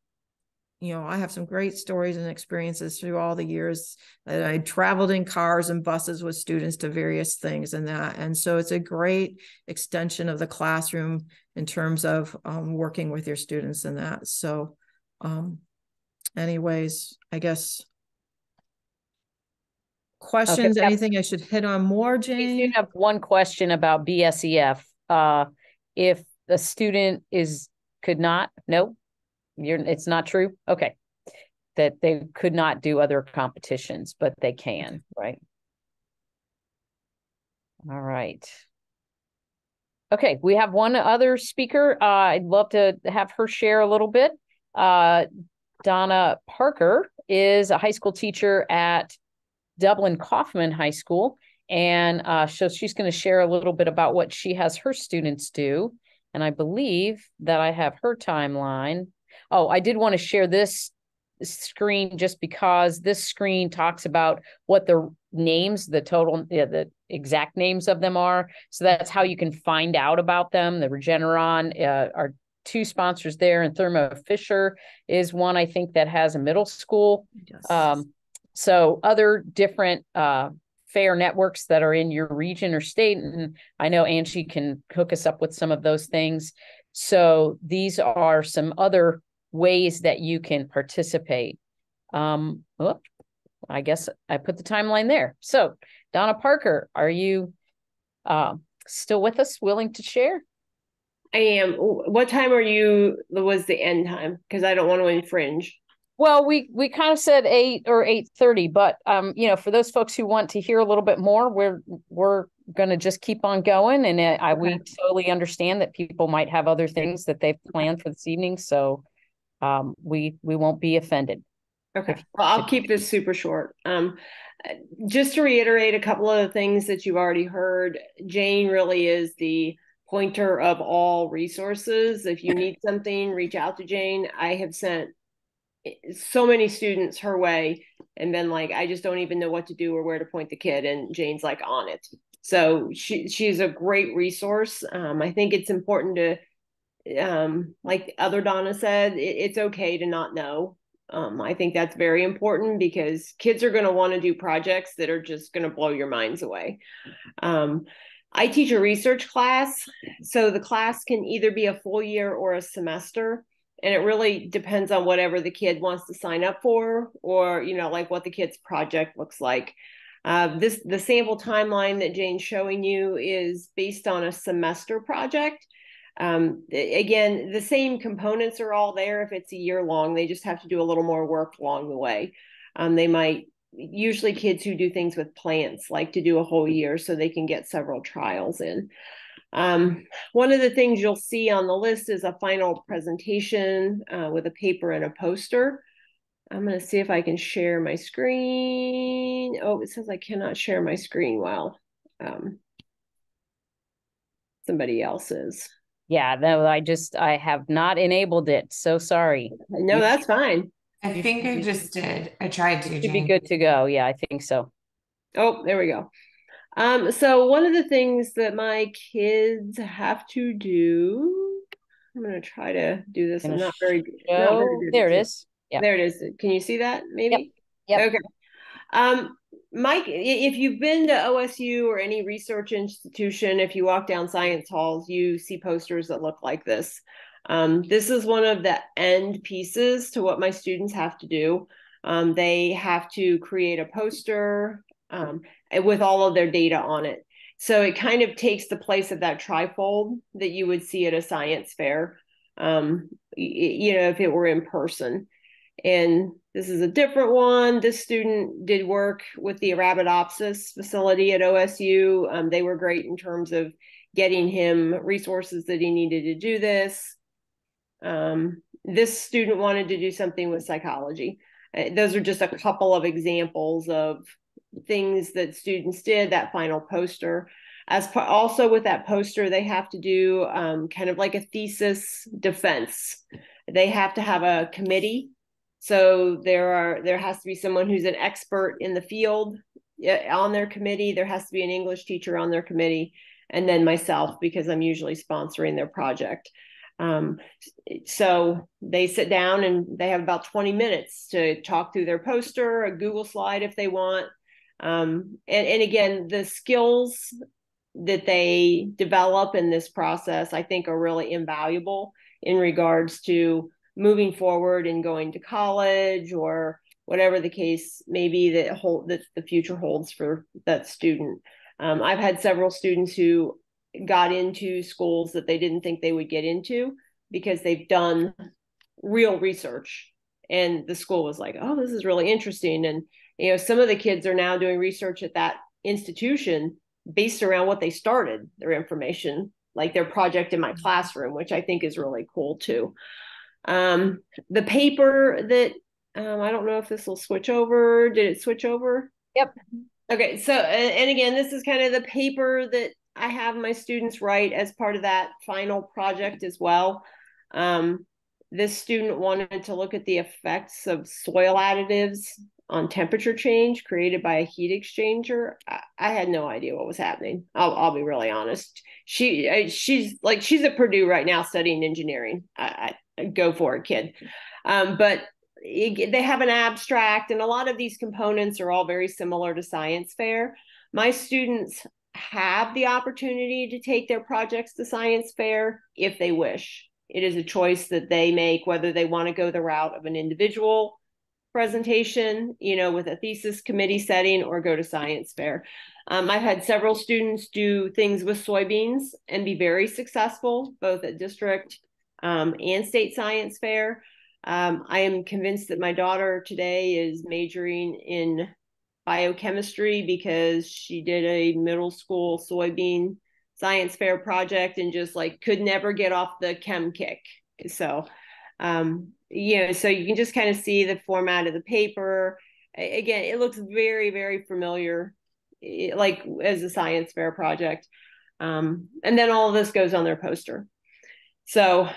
you know i have some great stories and experiences through all the years that i traveled in cars and buses with students to various things and that and so it's a great extension of the classroom in terms of um, working with your students and that so um, anyways, I guess. Questions, Okay. anything I should hit on more, Jane? have one question about BSEF. Uh, if a student is, could not, no, you're, it's not true? Okay. That they could not do other competitions, but they can, right? All right. Okay, we have one other speaker. Uh, I'd love to have her share a little bit. Uh, Donna Parker is a high school teacher at Dublin Coffman High School. And uh, so she's going to share a little bit about what she has her students do. And I believe that I have her timeline. Oh, I did want to share this screen just because this screen talks about what the names, the total, yeah, the exact names of them are. So that's how you can find out about them. The Regeneron uh, are two sponsors there, and Thermo Fisher is one I think that has a middle school. Yes. Um, so other different uh, fair networks that are in your region or state, and I know Angie can hook us up with some of those things. So these are some other ways that you can participate. Um, I guess I put the timeline there. So Donna Parker, are you uh, still with us, willing to share? I am. What time are you? Was the end time? Because I don't want to infringe. Well, we we kind of said eight or eight thirty, but um, you know, for those folks who want to hear a little bit more, we're we're going to just keep on going, and it, I we totally understand that people might have other things that they've planned for this evening, so um, we we won't be offended. Okay. Well, I'll keep this super short. Um, just to reiterate a couple of the things that you've already heard, Jane really is the pointer of all resources. If you need something, reach out to Jane. I have sent so many students her way and been like, I just don't even know what to do or where to point the kid. And Jane's like on it. So she she's a great resource. Um, I think it's important to um, like other Donna said, it, it's okay to not know. Um, I think that's very important because kids are going to want to do projects that are just going to blow your minds away. Um, I teach a research class, so the class can either be a full year or a semester, and it really depends on whatever the kid wants to sign up for, or you know, like what the kid's project looks like. Uh, this the sample timeline that Jane's showing you is based on a semester project. Um, again, the same components are all there if it's a year long. They just have to do a little more work along the way. Um, they might usually kids who do things with plants like to do a whole year so they can get several trials in. Um, one of the things you'll see on the list is a final presentation uh, with a paper and a poster. I'm going to see if I can share my screen. Oh, it says I cannot share my screen while um, somebody else is. Yeah, no, I just I have not enabled it. So sorry. No, that's fine. I think I just did. I tried to. Should be good to go. Yeah, I think so. Oh, there we go. Um, so one of the things that my kids have to do, I'm gonna try to do this. I'm not very, not very good. There it is. Yeah. There it is. Can you see that? Maybe. Yep. Okay. Um, Mike, if you've been to OSU or any research institution, if you walk down science halls, you see posters that look like this. Um, this is one of the end pieces to what my students have to do. Um, they have to create a poster um, with all of their data on it. So it kind of takes the place of that trifold that you would see at a science fair, um, you know, if it were in person. And this is a different one. This student did work with the Arabidopsis facility at OSU. Um, they were great in terms of getting him resources that he needed to do this. Um, this student wanted to do something with psychology. Uh, those are just a couple of examples of things that students did, that final poster. As also with that poster, they have to do um, kind of like a thesis defense. They have to have a committee so there are there has to be someone who's an expert in the field on their committee. There has to be an English teacher on their committee, and then myself because I'm usually sponsoring their project. Um, so they sit down and they have about 20 minutes to talk through their poster, a Google slide if they want. Um, and, and again, the skills that they develop in this process, I think, are really invaluable in regards to moving forward and going to college or whatever the case may be that hold that the future holds for that student. Um, I've had several students who got into schools that they didn't think they would get into because they've done real research and the school was like oh this is really interesting. And you know some of the kids are now doing research at that institution based around what they started their information like their project in my classroom which i think is really cool too um, the paper that um, I don't know if this will switch over. Did it switch over? Yep. Okay. So, and, again, this is kind of the paper that I have my students write as part of that final project as well. Um, this student wanted to look at the effects of soil additives on temperature change created by a heat exchanger. I, I had no idea what was happening. I'll, I'll be really honest. She she's like she's at Purdue right now studying engineering. I, go for it, kid. Um, but it, they have an abstract, and a lot of these components are all very similar to science fair. My students have the opportunity to take their projects to science fair if they wish. It is a choice that they make whether they want to go the route of an individual presentation, you know, with a thesis committee setting or go to science fair. Um, I've had several students do things with soybeans and be very successful, both at district um, and state science fair. Um, I am convinced that my daughter today is majoring in biochemistry because she did a middle school soybean science fair project and just like could never get off the chem kick. So Um, you know, so you can just kind of see the format of the paper. Again, it looks very, very familiar, like as a science fair project. Um, and then all of this goes on their poster. So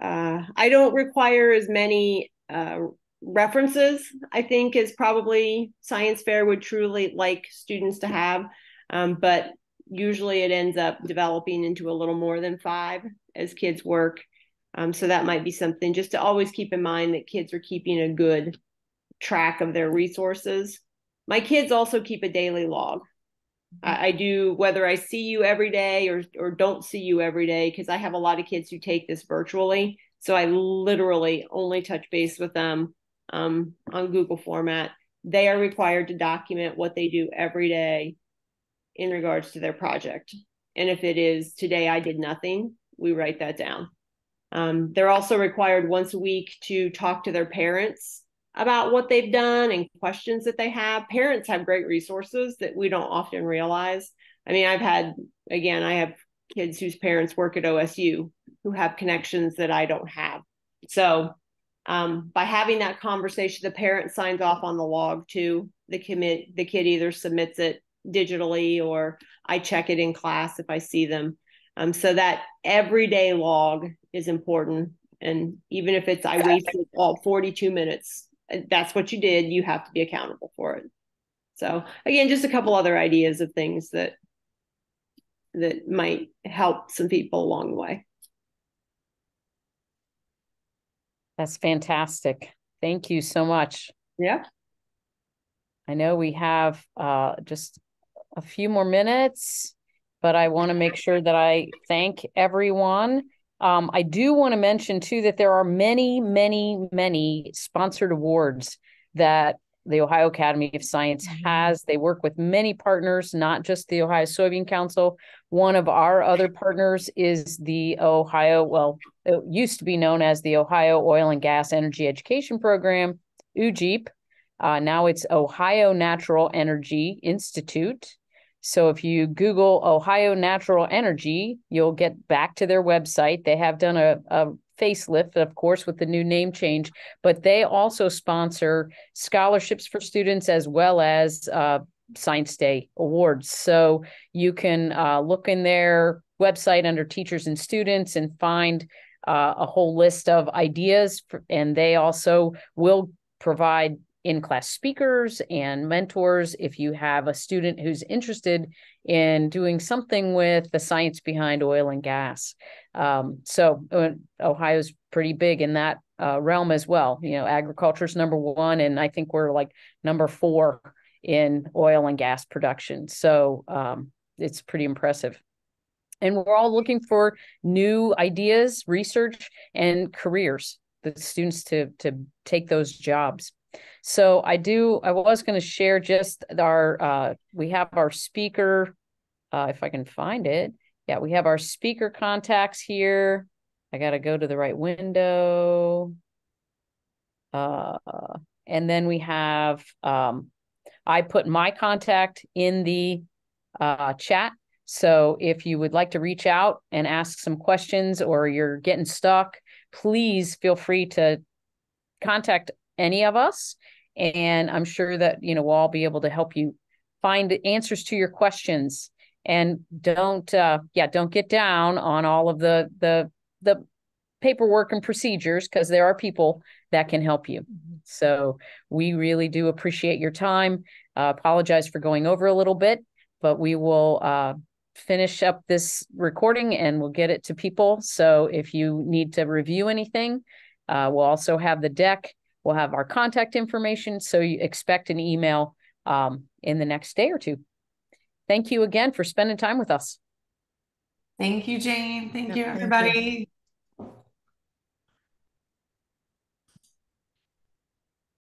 uh, I don't require as many uh, references, I think, as probably science fair would truly like students to have. Um, but usually it ends up developing into a little more than five as kids work. Um, so that might be something just to always keep in mind that kids are keeping a good track of their resources. My kids also keep a daily log. I, I do whether I see you every day or or don't see you every day because I have a lot of kids who take this virtually. So I literally only touch base with them um, on Google format. They are required to document what they do every day in regards to their project. And if it is today I did nothing, we write that down. Um, they're also required once a week to talk to their parents about what they've done and questions that they have. Parents have great resources that we don't often realize. I mean, I've had, again, I have kids whose parents work at OSU who have connections that I don't have. So um, by having that conversation, the parent signs off on the log too. The commit the kid either submits it digitally or I check it in class if I see them. Um, so that everyday log is important. And even if it's I wasted all 42 minutes, that's what you did, you have to be accountable for it. So again, just a couple other ideas of things that that might help some people along the way. That's fantastic. Thank you so much. Yeah. I know we have uh, just a few more minutes, but I want to make sure that I thank everyone. Um, I do want to mention too that there are many, many, many sponsored awards that the Ohio Academy of Science mm-hmm. has. They work with many partners, not just the Ohio Soybean Council. One of our other partners is the Ohio, well, it used to be known as the Ohio Oil and Gas Energy Education Program, OOGEEP. Uh, now it's Ohio Natural Energy Institute. So if you Google Ohio Natural Energy, you'll get back to their website. They have done a, a facelift, of course, with the new name change, but they also sponsor scholarships for students as well as uh, Science Day awards. So you can uh, look in their website under teachers and students and find uh, a whole list of ideas. For, and they also will provide in class speakers and mentors if you have a student who's interested in doing something with the science behind oil and gas. Um, so uh, Ohio's pretty big in that uh, realm as well. You know, agriculture is number one, and I think we're like number four in oil and gas production. So um, it's pretty impressive. And we're all looking for new ideas, research, and careers. The students to to take those jobs. So I do, I was going to share just our, uh, we have our speaker, uh, if I can find it. Yeah, we have our speaker contacts here. I got to go to the right window. Uh, and then we have, um, I put my contact in the uh, chat. So if you would like to reach out and ask some questions or you're getting stuck, please feel free to contact any of us. And I'm sure that, you know, we'll all be able to help you find answers to your questions and don't uh yeah don't get down on all of the the the paperwork and procedures because there are people that can help you mm-hmm. so we really do appreciate your time uh, apologize for going over a little bit but we will uh, finish up this recording and we'll get it to people so if you need to review anything uh, we'll also have the deck We'll have our contact information. So you expect an email um, in the next day or two. Thank you again for spending time with us. Thank you, Jane. Thank you, everybody.